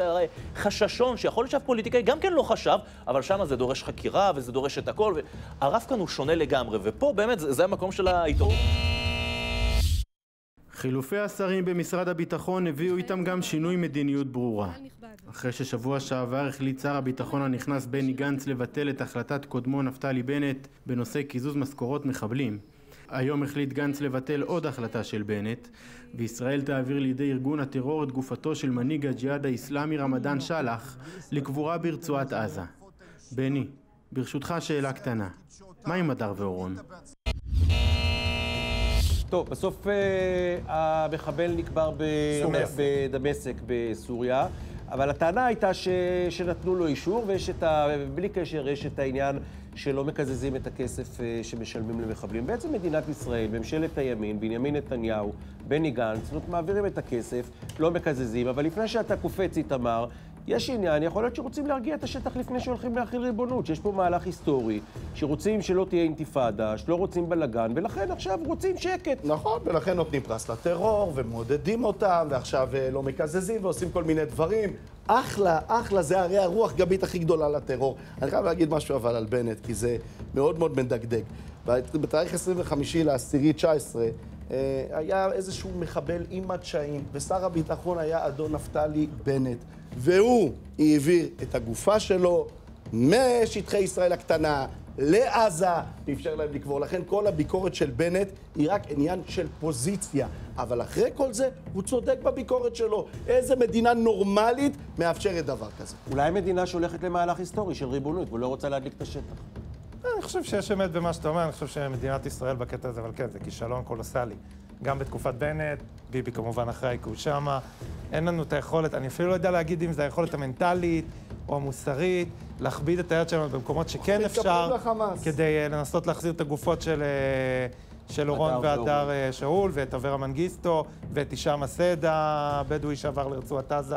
חששון, שיכול להיות שהפוליטיקאי גם כן לא חשב, אבל שם זה דורש חקירה וזה דורש את הכל, הרף כאן הוא שונה לגמרי, ופה באמת זה, זה המקום של העיתונות. חילופי השרים במשרד הביטחון הביאו איתם גם שינוי מדיניות ברורה. אחרי ששבוע שעבר החליט שר הביטחון הנכנס בני גנץ לבטל את החלטת קודמו נפתלי בנט בנושא קיזוז משכורות מחבלים, היום החליט גנץ לבטל עוד החלטה של בנט, וישראל תעביר לידי ארגון הטרור את גופתו של מנהיג הג'יהאד האיסלאמי רמדאן שלח לקבורה ברצועת עזה. בני, ברשותך שאלה קטנה, מה עם הדר ואורון? טוב, בסוף אה, המחבל נקבר בדמשק בסוריה, אבל הטענה הייתה ש... שנתנו לו אישור, ויש את ה... בלי קשר, יש את העניין שלא מקזזים את הכסף אה, שמשלמים למחבלים. בעצם מדינת ישראל, ממשלת הימין, בנימין נתניהו, בני גנץ, מעבירים את הכסף, לא מקזזים, אבל לפני שאתה קופץ, איתמר, יש עניין, יכול להיות שרוצים להרגיע את השטח לפני שהולכים להכיל ריבונות, שיש פה מהלך היסטורי, שרוצים שלא תהיה אינתיפאדה, שלא רוצים בלאגן, ולכן עכשיו רוצים שקט. נכון, ולכן נותנים פרס לטרור, ומעודדים אותם, ועכשיו אה, לא מקזזים, ועושים כל מיני דברים. אחלה, אחלה, זה הרי הרוח גבית הכי גדולה לטרור. אני חייב להגיד משהו אבל על בנט, כי זה מאוד מאוד מדגדג. בת- בתאריך 25 לאסירי 19, אה, היה איזשהו מחבל עם מדשאים, ושר הביטחון היה אדון נפתלי בנט. והוא העביר את הגופה שלו משטחי ישראל הקטנה לעזה, ואפשר להם לקבור. לכן כל הביקורת של בנט היא רק עניין של פוזיציה. אבל אחרי כל זה, הוא צודק בביקורת שלו. איזה מדינה נורמלית מאפשרת דבר כזה? אולי מדינה שהולכת למהלך היסטורי של ריבונות ולא רוצה להדליק את השטח. אני חושב שיש אמת במה שאתה אומר, אני חושב שמדינת ישראל בקטע הזה, אבל כן, זה כישלון קולוסלי. גם בתקופת בנט, ביבי כמובן אחראי כי הוא שמה, אין לנו את היכולת, אני אפילו לא יודע להגיד אם זה היכולת המנטלית או המוסרית, להכביד את היד שלנו במקומות שכן אפשר. כדי אה, לנסות להחזיר את הגופות של, אה, של אורון הדר והדר. אה, שאול, ואת אברה מנגיסטו, ואת הישאם א-סייד הבדואי שעבר לרצועת עזה,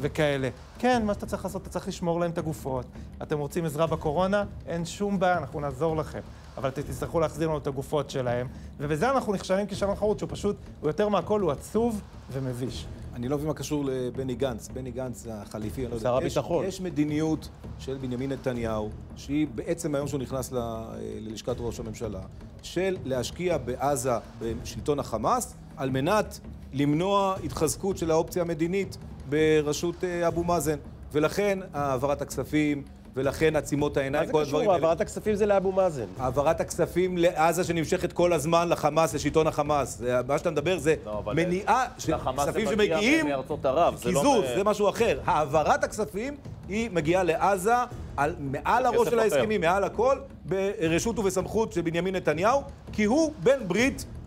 וכאלה. כן, מה שאתה צריך לעשות, אתה צריך לשמור להם את הגופות. אתם רוצים עזרה בקורונה? אין שום בעיה, אנחנו נעזור לכם. אבל אתם תצטרכו להחזיר לנו את הגופות שלהם, ובזה אנחנו נכשלים כישלון חרוץ, שהוא פשוט, הוא יותר מהכל, הוא עצוב ומביש. אני לא מבין מה קשור לבני גנץ. בני גנץ החליפי, אני לא יודע. שר יש- הביטחון. יש מדיניות של בנימין נתניהו, שהיא בעצם היום שהוא נכנס ל- ללשכת ראש הממשלה, של להשקיע בעזה, בשלטון החמאס, על מנת למנוע התחזקות של האופציה המדינית בראשות אה, אבו מאזן. ולכן העברת הכספים ולכן עצימות מה העיניים, זה כל הדברים קשור? האלה. העברת הכספים זה לאבו מאזן. העברת הכספים לעזה שנמשכת כל הזמן לחמאס, לשלטון החמאס. זה- מה שאתה מדבר זה לא, מניעה של לחמאס זה כספים מגיע שמגיעים, ערב, זה לא קיזוז, זה משהו אחר. העברת הכספים היא מגיעה לעזה, על, מעל זה הראש של. ההסכמים, מעל הכל, ברשות ובסמכות של בנימין נתניהו, כי הוא בן ברית אה,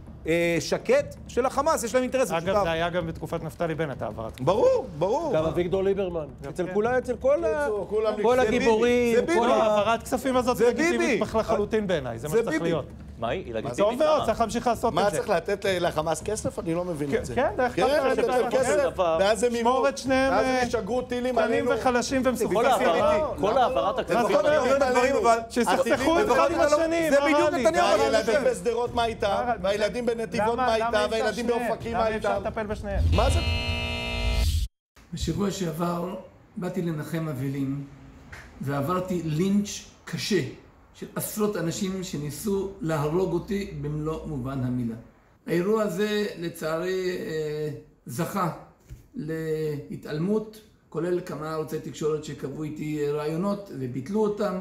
שקט של החמאס, יש להם אינטרס אגב, משותף. זה היה גם בתקופת נפתלי בנט, העברת. ברור, ברור. גם אביגדור ליברמן. אצל כולם, אצל כל הגיבורים, זה ביבי. כל. העברת כספים הזאת זה לגיטימית ביבי. לחלוטין בעיניי, זה מה שצריך. להיות. מה היא? היא לגיטימית? מאוד, למה? צריך להמשיך לעשות מה את זה. צריך לתת לחמאס כסף? אני לא מבין את זה. כן, דרך אגב, לתת זה להם כסף. ואז הם יראו- את שניהם, אה, קטנים. וחלשים כל ומסוכנים. כל העברת הכספים... אבל... שסכסכו את אחד עם השני, זה מה בדיוק? נתניהו מה? והילדים בשדרות מה איתם? מה- והילדים בנתיבות למה- מה למה איתם? והילדים? באופקים מה למה אי אפשר איתם? לטפל בשניהם? מה זה? בשבוע שעבר באתי לנחם אבלים ועברתי לינץ' קשה של עשרות אנשים שניסו להרוג אותי במלוא מובן המילה. האירוע הזה לצערי אה, זכה להתעלמות, כולל כמה ערוצי תקשורת שקבעו איתי רעיונות וביטלו אותם.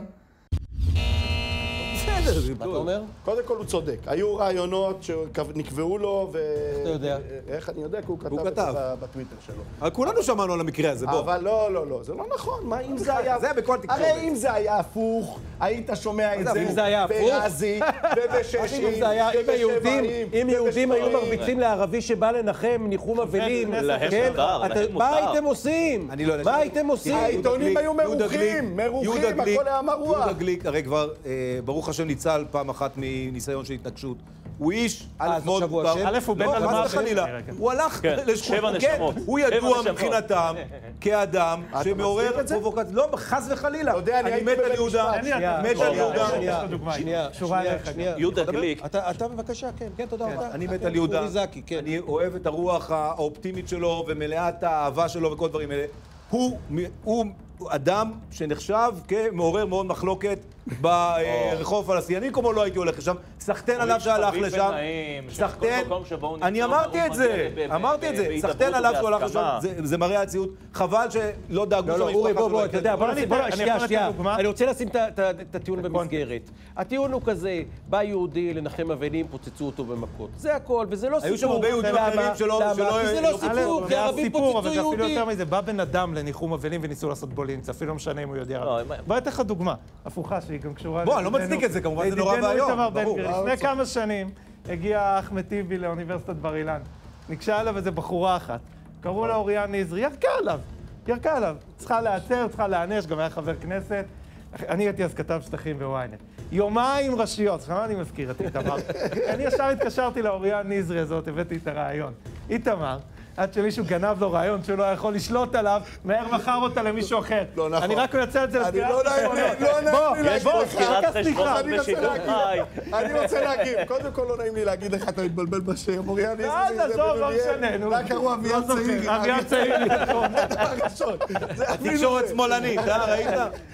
בסדר, זה מה אתה אומר? קודם כל הוא צודק. היו רעיונות שנקבעו לו, ו... אתה יודע? איך אני יודע? כי הוא כתב את זה בטוויטר שלו. אבל כולנו שמענו על המקרה הזה, בוא. אבל לא, לא, לא, זה לא נכון. מה אם זה היה... זה בכל תקשורת. הרי אם זה היה הפוך, היית שומע את זה אם זה היה הפוך? ברזי, ובששים, ובשבעים, אם יהודים היו. מרביצים לערבי שבא לנחם ניחום אבלים, להם כן? מה. הייתם עושים? אני לא יודע. מה הייתם עושים? העיתונים היו מרוחים, מרוחים, הכל היה מרוח. יהודה גליק, הרי כבר, אה, ברוך השם, ניצל פעם אחת מניסיון של התנגשות. הוא איש, א', אז מאוד מוכר. א', הוא בן לא, על חס מוות. וחלילה. רגע. הוא הלך כן, לשכונה. שבע כן, נשמות. הוא ידוע. מבחינתם כאדם אתה שמעורר מצדיק את זה? פרובוקציה. לא, חס וחלילה. אתה יודע, אני מת על יהודה. מת על שנייה, יהודה. שנייה. שנייה. יהודה? גליק. אתה בבקשה, כן, כן, תודה רבה. אני מת כן, על יהודה. כן. אני אוהב את הרוח האופטימית שלו ומלאת האהבה שלו וכל הדברים האלה. הוא, הוא אדם שנחשב כמעורר מאוד מחלוקת ברחוב הפלסטיני. אני כמו לא הייתי הולך לשם. סחטיין עליו שהלך לשם. סחטיין. אני אמרתי את זה, אמרתי את זה. סחטיין עליו שהוא הלך לשם. זה- מראה הציות. חבל שלא דאגו שם אורי, בוא, בוא, אתה יודע, בוא נשים, שנייה, שנייה. אני רוצה לשים את הטיעון במסגרת. הטיעון הוא כזה, בא יהודי לנחם אבלים, פוצצו אותו במכות. זה הכל, וזה לא סיפור. היו שם הרבה יהודים? אחרים שלא- זה לא. סיפור, כי זה ערבים פוצצו זה אפילו יהודי. יותר מזה, בא בן אדם לניחום אבלים וניסו לעשות בולינץ, אפילו לא משנה אם הוא יודע. לא, בוא אתן לך דוגמה, הפוכה שהיא גם קשורה... בוא, אני לא לידידנו- מצדיק את זה, כמובן, זה נורא לידידנו ואיום, איתמר בן ברור. גביר. לפני כמה שנים הגיע אחמד טיבי לאוניברסיטת בר אילן. ניגשה אליו איזה בחורה אחת, קראו לה אוריאן נזרי, ירקה עליו, ירקה עליו. צריכה להיעצר, צריכה להיענש, גם היה חבר כנסת. אני הייתי אז כתב שטחים בוויינט. יומיים ראשיות, עכשיו אני מזכיר את איתמר. אני ישר התקשרתי לאוריאן נזרי הזאת, הבאתי את הרעיון. איתמר, עד שמישהו גנב לו רעיון שהוא לא יכול לשלוט עליו, מהר מכר אותה למישהו אחר. לא נכון. אני רק מנצל את זה אני לסגירת לא נעים לי, חשבונות. לא נעים לי בוא, להגיד בוא, לך. סגירת רק חשבונות סליחה. אני רוצה בשידור להגיד, חי. אני רוצה להגיב. קודם כל לא נעים לי להגיד לך, אתה מתבלבל בשם. אוריאן אז זה לא נו. לה קראו אביעד לא זוכר. צעירי. אביעד צעירי, נכון. דבר ראשון. זה אפילו תקשורת זה. שמאלנית, אה, ראית?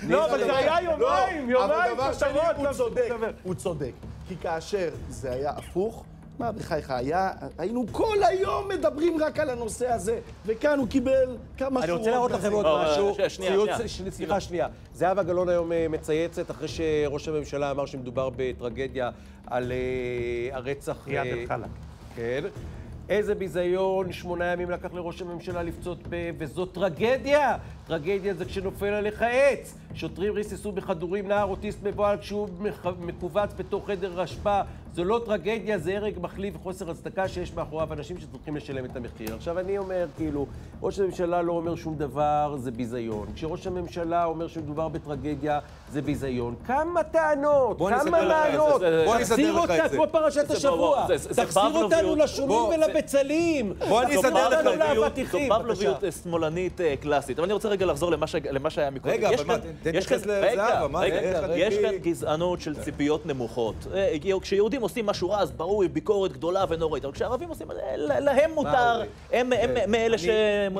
לא, אבל זה היה יומיים, לא, יומיים אבל דבר שני, הוא לא צודק. הוא צודק. כי כאשר זה היה הפוך, מה בחייך, היה, היינו כל היום מדברים רק על הנושא הזה, וכאן הוא קיבל כמה שורות. אני רוצה להראות לכם עוד לא, משהו. שנייה, ציוץ- שנייה. ש- סליחה, שנייה. זהבה גלאון היום אה, מצייצת אחרי שראש הממשלה אמר שמדובר בטרגדיה על אה, הרצח... איאד אה, אל-חלאק. כן. איזה ביזיון, שמונה ימים לקח לראש הממשלה לפצות פה, וזו טרגדיה! טרגדיה זה כשנופל עליך עץ. שוטרים ריססו בכדורים נער אוטיסט מבוהל כשהוא מכווץ בתוך חדר אשפה. זו לא טרגדיה, זה הרג מחליא וחוסר הצדקה שיש מאחוריו אנשים שצריכים לשלם את המחיר. עכשיו אני אומר, כאילו, ראש הממשלה לא אומר שום דבר, זה ביזיון. כשראש הממשלה אומר שמדובר בטרגדיה, זה ביזיון. כמה טענות, כמה אסדר תחזיר אותה. כמו פרשת השבוע. תחזיר אותנו זה- ולבצלים. בוא אני תחזיר אסדר לך אותנו את זה. לאבטיחים, זו. פבלוביות שמאלנית אה, קלאסית. אבל אני רוצה רגע לחזור למה שהיה מקודם. רגע, יש אבל מה, תתייחס לזהבה, רגע, מה, יש כאן גזענות של ציפיות נמוכות. אה, כשיהודים עושים משהו רע, אז ברור, היא ביקורת גדולה ונוראית. אבל כשערבים עושים, אה, להם מותר. הם הם מאלה ש...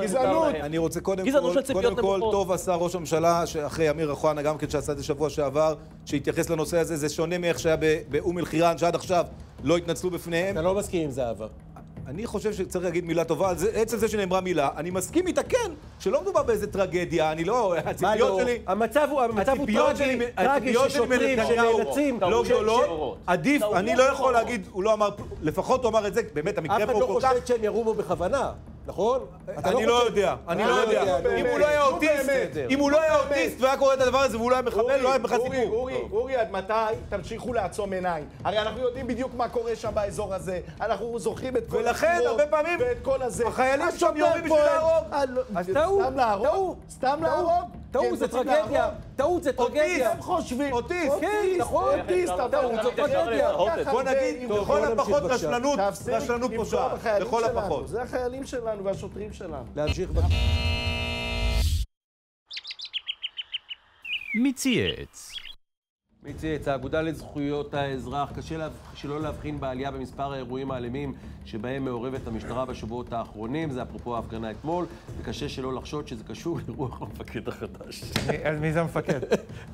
גזענות. אני רוצה קודם כל, קודם כל. טוב עשה ראש הממשלה, שאחרי אמיר אוחנה גם כן שעשה את זה שבוע שעבר, שהתייחס לנושא הזה, זה שונה מאיך שהיה ב- באום אל-חיראן, שעד עכשיו לא התנצלו בפניהם. אתה לא מסכים עם זהבה. אני חושב שצריך להגיד מילה טובה על זה, עצם זה שנאמרה מילה. אני מסכים איתה, כן, שלא מדובר באיזה טרגדיה, אני לא... מה הציפיות לא? שלי... המצב הוא המצב הוא הציפיות טרגי, שלי- טרגי ששוטרים שנאלצים. לא גדולות. עדיף, אני לא יכול להגיד, הוא לא אמר, לפחות הוא אמר את זה, באמת, אף המקרה אחד פה לא הוא כל כך... חושד שהם ירו בו בכוונה, נכון? אתה אני לא חושב- יודע, אני אתה לא יודע. נו, אם. הוא לא היה אוטיסט. אם הוא לא היה אוטיסט והיה קורא את הדבר הזה והוא לא היה מחבל, לא היה בכלל אורי, סיפור. אורי, אורי, עד מתי תמשיכו לעצום עיניים? הרי אנחנו יודעים בדיוק מה קורה שם באזור הזה. אנחנו זוכרים את כל ולכן, החירות הרבה פעמים, ואת כל הזה. החיילים שם יורים בשביל. להרוג. אה, לא, אז טעו, סתם להרוג? טעו, סתם להרוג? כן, זה רוצים טרגדיה. להרוג? טעות זה טרגדיה. הם חושבים. אוטיסט. כן, נכון. אוטיסט, טעות, זו טרגדיה. בוא נגיד, לכל הפחות. רשלנות, רשלנות פושעת, לכל. הפחות. זה החיילים שלנו והשוטרים שלנו. להמשיך. מי צייץ? מי צייץ? האגודה לזכויות האזרח, קשה לה, שלא להבחין בעלייה במספר האירועים האלימים שבהם מעורבת המשטרה בשבועות האחרונים, זה אפרופו ההפגנה אתמול, וקשה שלא לחשוד שזה קשור לרוח המפקד החדש. אז מי זה המפקד?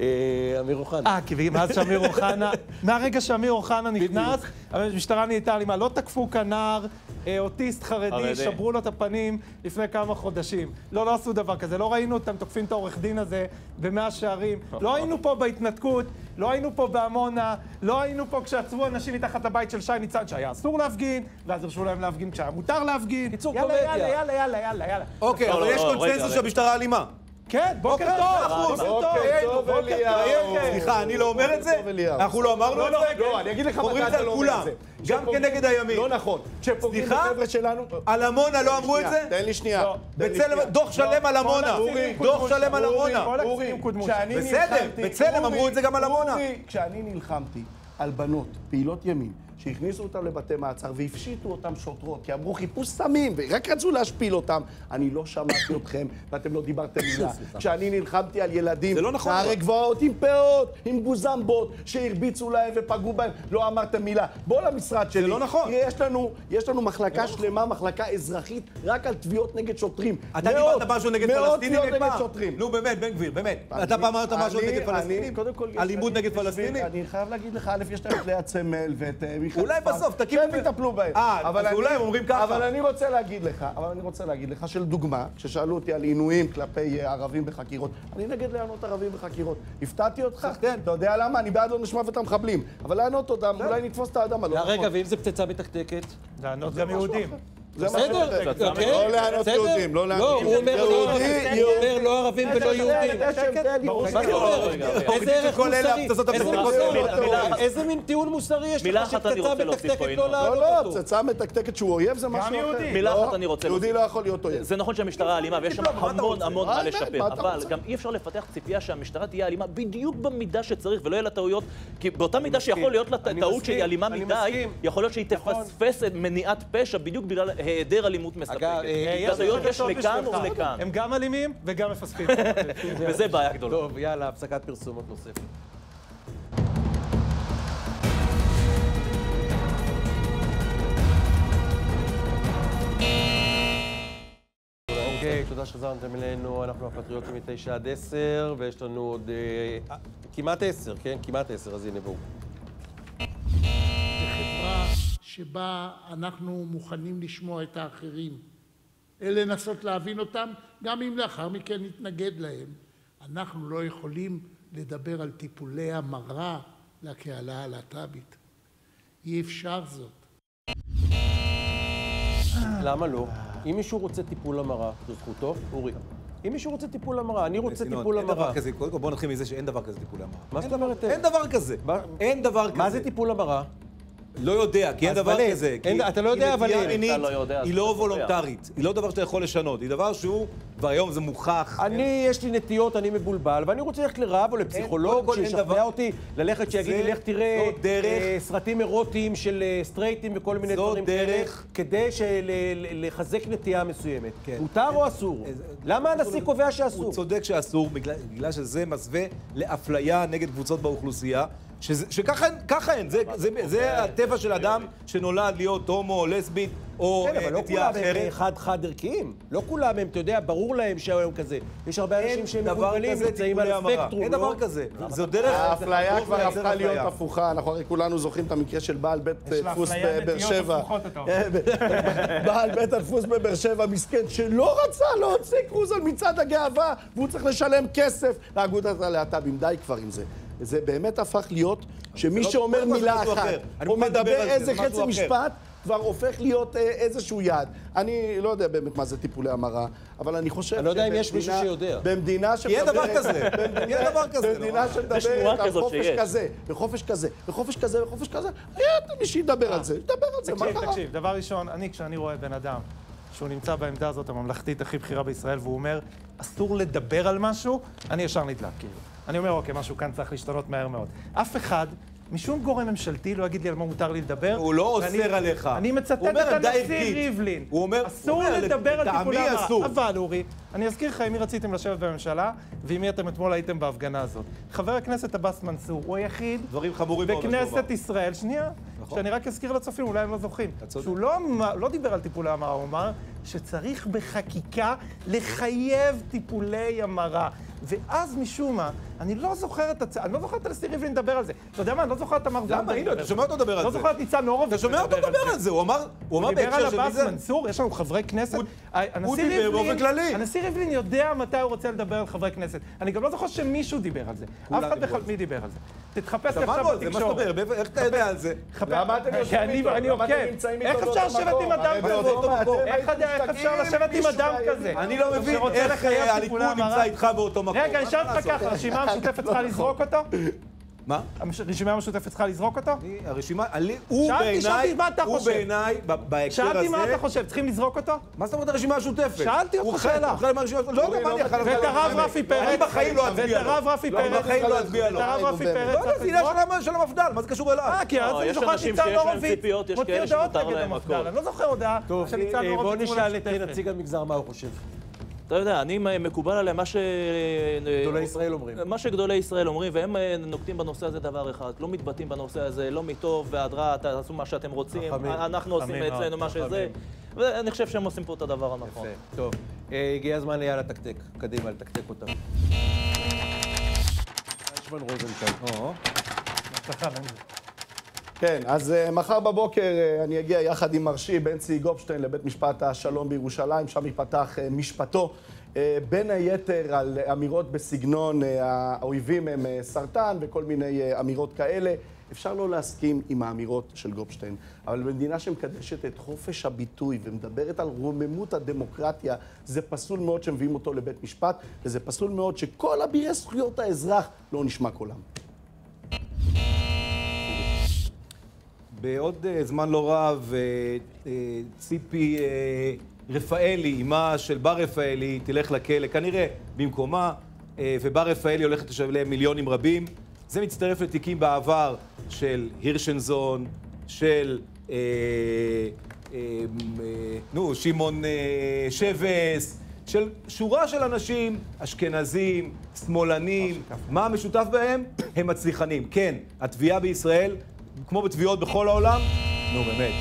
אה, אמיר אוחנה. אה, כי מאז שאמיר אוחנה, מהרגע שאמיר אוחנה נכנס, המשטרה נהייתה אלימה. לא תקפו כאן נער אה, אוטיסט חרדי, חרדי. שברו לו את הפנים לפני כמה חודשים. לא, לא עשו דבר כזה. לא ראינו אותם תוקפים את העורך דין הזה במאה שערים. לא היינו פה בהתנתקות, לא היינו פה בעמונה, לא היינו פה כשעצרו אנשים מתחת לבית של שי ניצן, שהיה אסור להפגין, ואז הרשו להם להפגין כשהיה מותר להפגין. קיצור, יאללה, קומדיה. יאללה, יאללה, יאללה, יאללה, יאללה. אוקיי, לא, אבל לא, יש לא, קונצנזוס. שהמשטרה אלימה. כן, בוקר טוב. בוקר טוב, טוב, בוקר אליהו. טוב. סליחה, אני לא אומר את זה? אנחנו לא אמרנו לא, את לא, זה? לא, אני אגיד לך מתי אתה לא אומר. את זה. גם כנגד הימין. לא נכון. כשפוגעים? בחבר'ה שלנו... על עמונה לא אמרו את זה? תן לי שנייה. לא. בצלם. דוח שלם על עמונה. אורי, דוח שלם על אורי, עמונה. אורי. כשאני בסדר. בצלם אמרו את זה גם על עמונה. אורי, כשאני נלחמתי על בנות, פעילות ימין, שהכניסו אותם לבתי מעצר והפשיטו אותם שוטרות, כי אמרו חיפוש סמים, ורק רצו להשפיל אותם, אני לא שמעתי אתכם, ואתם לא דיברתם מילה. כשאני נלחמתי על ילדים, זה לא נכון, נערי אבל. גבעות עם פאות, עם גוזמבות, שהרביצו להם ופגעו בהם, לא אמרתם מילה. בוא למשרד שלי. לא נכון. תראה, יש לנו, יש לנו מחלקה שלמה, מחלקה אזרחית, רק על תביעות נגד שוטרים. אתה מאות, דיברת משהו נגד מאות פלסטינים תביעות אי נגד? שוטרים. נו באמת, בן גביר, באמת. אתה פעם אמרת משהו נגד פלסטינים? אלימות נגד פלסטינים? אני חייב להגיד לך, א', יש להם את ואת מיכאל אולי בסוף, תקימו- שהם יטפלו בהם. אה, אבל אז אני- אולי הם אומרים ככה. אבל אני רוצה להגיד לך, אבל אני רוצה להגיד לך, שלדוגמה, כששאלו אותי על עינויים כלפי אה, ערבים בחקירות, אני נגד לענות ערבים בחקירות. הפתעתי אותך? סחטיין. אתה יודע למה? אני בעד עונש מוות למחבלים. אבל לענות אותם, אולי נתפוס את האדם הלא רגע, נכון. ואם זה פצצה מתקתקת? לענות גם יהודים. זה משהו בסדר, אחר. אוקיי. לא לענות בסדר. יהודים, לא לענות לא, הוא אומר לא יהודי, ערבים, יהודי. הוא אומר לא ערבים ולא יהודים. הבדל, מה אתה אומר? איזה ערך מוסרי? איזה מין טיעון מוסרי יש לך שפצצה מתקתקת. לא לא, להעלות לא, אותו? פצצה מתקתקת שהוא אויב זה משהו אחר. יהודי. מילה לא, אחת אני רוצה יהודי להוסיף. לא יכול להיות אויב. זה נכון שהמשטרה אלימה, ויש שם מה המון? המון מה מה? לשפר, מה אבל? גם אי אפשר לפתח ציפייה שהמשטרה תהיה אלימה בדיוק במידה שצריך, ולא יהיה לה טעויות, כי באותה מידה. שיכול להיות לה טעות שהיא אלימה מדי. יכול להיות שהיא נכון. תפספס מניעת פשע בדיוק בגלל היעדר אלימות מספקת. אגב, אה, יש לכאן. ולכאן, הם גם אלימים וגם מפספים. וזה בעיה גדולה. טוב, יאללה, הפסקת פרסומות נוספת. אוקיי, תודה שחזרתם אלינו, אנחנו הפטריוטים מ-9 עד 10, ויש לנו עוד אה, כמעט 10, כן? כמעט 10, אז הנה בואו. שבה אנחנו מוכנים לשמוע את האחרים, לנסות להבין אותם, גם אם לאחר מכן נתנגד להם. אנחנו לא יכולים לדבר על טיפולי המרה לקהלה הלהט"בית. אי אפשר זאת. למה לא? אם מישהו רוצה טיפול המרה, זו זכותו, אורי. אם מישהו רוצה טיפול המרה, אני רוצה טיפול אין דבר המרה. כזה, קודם כל בוא נתחיל מזה שאין דבר כזה טיפולי המרה. מה אין זאת אומרת? דבר- אין דבר כזה. אין דבר כזה. מה זה טיפול המרה? לא יודע, כי אין דבר כזה. אין- כי- אתה לא יודע, כי אבל נטייה. מינית לא יודע, היא לא קובע. וולונטרית. היא לא דבר שאתה יכול לשנות. היא דבר שהוא, כבר היום זה מוכח. אני, יש לי נטיות, אני מבולבל, ואני רוצה ללכת לרב או לפסיכולוג שישכנע אותי ללכת, שיגיד לי, לך תראה דרך- אה, סרטים אירוטיים של אה, סטרייטים וכל מיני דברים דרך- כאלה, כדי ל- לחזק נטייה מסוימת. כן. מותר או אסור? למה הנשיא קובע הוא שאסור? צודק שאסור, בגלל שזה מסווה לאפליה נגד קבוצות באוכלוסייה, שזה- שככה ככה זה- זה- זה הטבע של אדם שנולד להיות הומו, לסבית, או כן, אה, אבל לא כולם הם אחרת. חד חד ערכיים. לא כולם הם, אתה יודע, ברור להם שהיום כזה. יש הרבה אנשים שהם מבולבלים, כזה נמצאים על. הספקטרום. אין לא? דבר כזה. זו דרך... האפליה זה כבר הפכה להיות. הפוכה, אנחנו הרי כולנו זוכרים את המקרה של בעל בית יש לה דפוס אפליה בבאר נטיות שבע. הפוכות, אתה אומר. אה, בעל בית הדפוס בבאר שבע מסכן, שלא רצה להוציא קרוז על מצעד הגאווה, והוא צריך לשלם כסף לאגודת הלהט"בים. די כבר עם זה. זה באמת הפך להיות שמי לא- שאומר מילה אחת, או מדבר איזה חצי אחר. משפט, כבר הופך להיות אה, איזשהו יעד. אני לא יודע באמת מה זה טיפולי המרה, אבל אני חושב אני לא יודע אם יש מישהו שיודע. במדינה כי אין דבר שמדברת- כזה. אין דבר כזה. במדינה שמדברת על חופש. כזה, וחופש כזה, וחופש כזה, וחופש כזה, היה מי שידבר על זה, ידבר על זה, מה תקשיב, קרה? תקשיב, דבר ראשון, אני, כשאני רואה בן אדם שהוא נמצא בעמדה הזאת, הממלכתית הכי בכירה בישראל, והוא אומר, אסור לדבר על משהו, אני ישר נדלק, כאילו. אני אומר, אוקיי, משהו כאן צריך להשתנות מהר מאוד. אף אחד... משום גורם ממשלתי לא יגיד לי על מה מותר לי לדבר. הוא לא ואני- אוסר עליך. אני מצטט את הנשיא. ריבלין. הוא אומר- אסור אומר, לדבר על טיפולי המרה. אבל, אורי, אני אזכיר לך עם מי רציתם לשבת בממשלה, ועם מי אתם אתמול הייתם בהפגנה הזאת. חבר הכנסת עבאס מנסור הוא היחיד דברים חמורים מאוד. בכנסת ישראל, שנייה, נכון. שאני רק אזכיר לצופים, אולי הם לא זוכרים, שהוא לא, אמר- לא דיבר על טיפולי המרה, הוא אמר שצריך בחקיקה לחייב טיפולי המרה. ואז משום מה, אני לא זוכר את הצ... אני לא זוכר את הנשיא ריבלין מדבר על זה. אתה יודע מה, אני לא זוכר את תמר זנדברג. למה? הנה, אתה שומע אותו מדבר על לא זה. זוכר את ניצן הורוביץ אתה שומע אותו מדבר על זה, הוא אמר הוא אמר הוא דיבר על בהקשר של מי עבאס זה? מנסור, יש לנו חברי כנסת. הוא- הוא דיבר באופן כללי. הנשיא ריבלין יודע מתי הוא רוצה לדבר על חברי כנסת. אני גם לא זוכר שמישהו דיבר על זה. אף אחד בכלל על מי דיבר על זה. תתחפש שמענו עכשיו על זה, מה זאת בתקשורת. אומרת? באיפה- איך אתה יודע על זה? למה אתם כי יושבים אני- איתו? אני עוקב. איך אפשר לשבת עם? אדם כזה? איך אפשר לשבת עם אדם. כזה? אני לא מבין איך אה, הליכוד? נמצא איתך באותו מקום. רגע, אני אשאל אותך? ככה, הרשימה המשותפת צריכה לזרוק אותו? מה? הרשימה המשותפת צריכה לזרוק אותו? אני- הרשימה, אני- הוא שאלתי, בעיניי, שאלתי מה אתה הוא חושב. בעיניי, בהקשר הזה... שאלתי מה אתה חושב, צריכים לזרוק אותו? מה זאת אומרת הרשימה המשותפת? שאלתי אותך שאלה. הוא חלק מהרשימה המשותפת. לא יודע מה אני יכול ואת הרב רפי פרץ? אני בחיים לא אצביע ואת לו. הרב רפי לא, פרץ? בחיים לא אצביע לו. ואת הרב רפי פרץ? לא יודע, זה עניין? של המ- של המפד"ל, מה זה קשור אליי? אה, כי אז לא, אני יש זוכר אנשים ניצן שיש להם הורוביץ ציפיות, יש מוציא הודעות נגד המפד"ל. אני לא זוכר הודעה טוב, של ניצן אה, הורוביץ מול נשאל את. נציג המגזר מה הוא חושב. אתה יודע, אני מקובל עליי מה ש... גדולי ישראל אומרים. מה שגדולי ישראל אומרים, והם אה, נוקטים בנושא הזה דבר אחד, לא מתבטאים בנושא הזה, לא מטוב ועד רע, תעשו מה שאתם רוצים, חכמים. אנחנו עושים חכמים אצלנו מה שזה, ואני חושב שהם עושים פה את הדבר הנכון. יפה, טוב. אה, הגיע הזמן ליאללה לתקתק. קדימה, לתקתק אותם. ישבן רוזנטל. הצלחה, בן. כן, אז uh, מחר בבוקר uh, אני אגיע יחד עם מרשי בנצי גופשטיין לבית משפט השלום בירושלים, שם ייפתח uh, משפטו. Uh, בין היתר על אמירות בסגנון uh, האויבים הם uh, סרטן וכל מיני uh, אמירות כאלה. אפשר לא להסכים עם האמירות של גופשטיין, אבל במדינה שמקדשת את חופש הביטוי ומדברת על רוממות הדמוקרטיה, זה פסול מאוד שמביאים אותו לבית משפט, וזה פסול מאוד שכל אבירי זכויות האזרח לא נשמע קולם. בעוד אה, זמן לא רב, אה, אה, ציפי רפאלי, אמה של בר רפאלי, תלך לכלא, כנראה במקומה, ובר רפאלי הולכת לשלם מיליונים רבים. זה מצטרף לתיקים בעבר של הירשנזון, של, נו, שמעון שבס, של שורה של אנשים, אשכנזים, שמאלנים, מה המשותף בהם? הם מצליחנים. כן, התביעה בישראל, כמו בתביעות בכל העולם, נו באמת,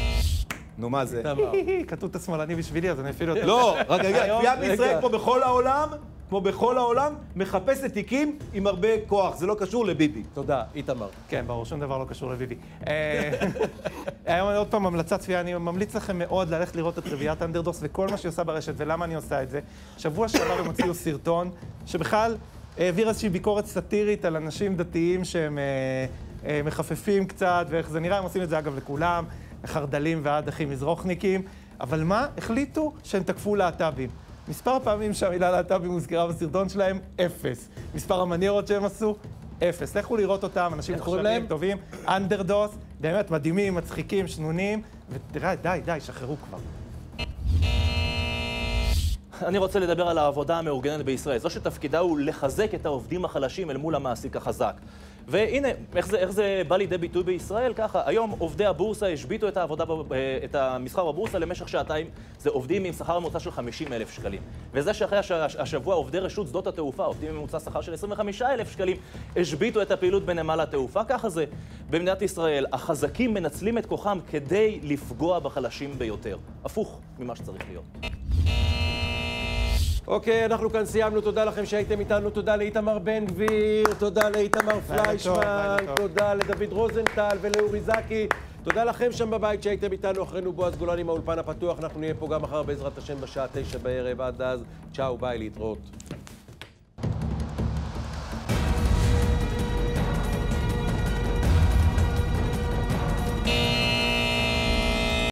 נו מה זה? כתוב את השמאלני בשבילי, אז אני אפילו יותר. לא, רק רגע, בישראל, רגע. כמו בכל העולם, כמו בכל העולם, מחפשת תיקים עם הרבה כוח, זה לא קשור לביבי. תודה, איתמר. כן, ברור, שום דבר לא קשור לביבי. אה, היום עוד פעם המלצת צפייה, אני ממליץ לכם מאוד ללכת לראות את רביעיית אנדרדוס וכל מה שהיא עושה ברשת, ולמה אני עושה את זה. שבוע שעבר הם הוציאו סרטון שבכלל העביר איזושהי ביקורת סאטירית על אנשים דתיים שהם אה, מחפפים קצת, ואיך זה נראה, הם עושים את זה אגב לכולם, חרד"לים ועד אחים מזרוחניקים, אבל מה? החליטו שהם תקפו להט"בים. מספר פעמים שהמילה להט"בים הוזכרה בסרטון שלהם, אפס. מספר המניירות שהם עשו, אפס. לכו לראות אותם, אנשים מוכשרים? טובים, אנדרדוס, באמת מדהימים, מצחיקים, שנונים, ותראה, די, די, שחררו כבר. אני רוצה לדבר על העבודה המאורגנת בישראל. זו שתפקידה הוא לחזק את העובדים החלשים אל מול המעסיק החזק. והנה, איך זה, איך זה בא לידי ביטוי בישראל? ככה, היום עובדי הבורסה השביתו את העבודה, אה, את המסחר בבורסה למשך שעתיים. זה עובדים עם שכר ממוצע של 50 אלף שקלים. וזה שאחרי הש, השבוע עובדי רשות שדות התעופה, עובדים עם ממוצע שכר של 25 אלף שקלים, השביתו את הפעילות בנמל התעופה. ככה זה. במדינת ישראל, החזקים מנצלים את כוחם כדי לפגוע בחלשים ביותר. הפוך ממה שצריך להיות. אוקיי, אנחנו כאן סיימנו, תודה לכם שהייתם איתנו, תודה לאיתמר בן גביר, תודה לאיתמר פליישמן. תודה לדוד רוזנטל ולאורי זקי, תודה לכם שם בבית שהייתם איתנו, אחרינו בועז גולן עם האולפן הפתוח, אנחנו נהיה פה גם מחר בעזרת השם בשעה תשע בערב, עד אז, צ'או, ביי, להתראות.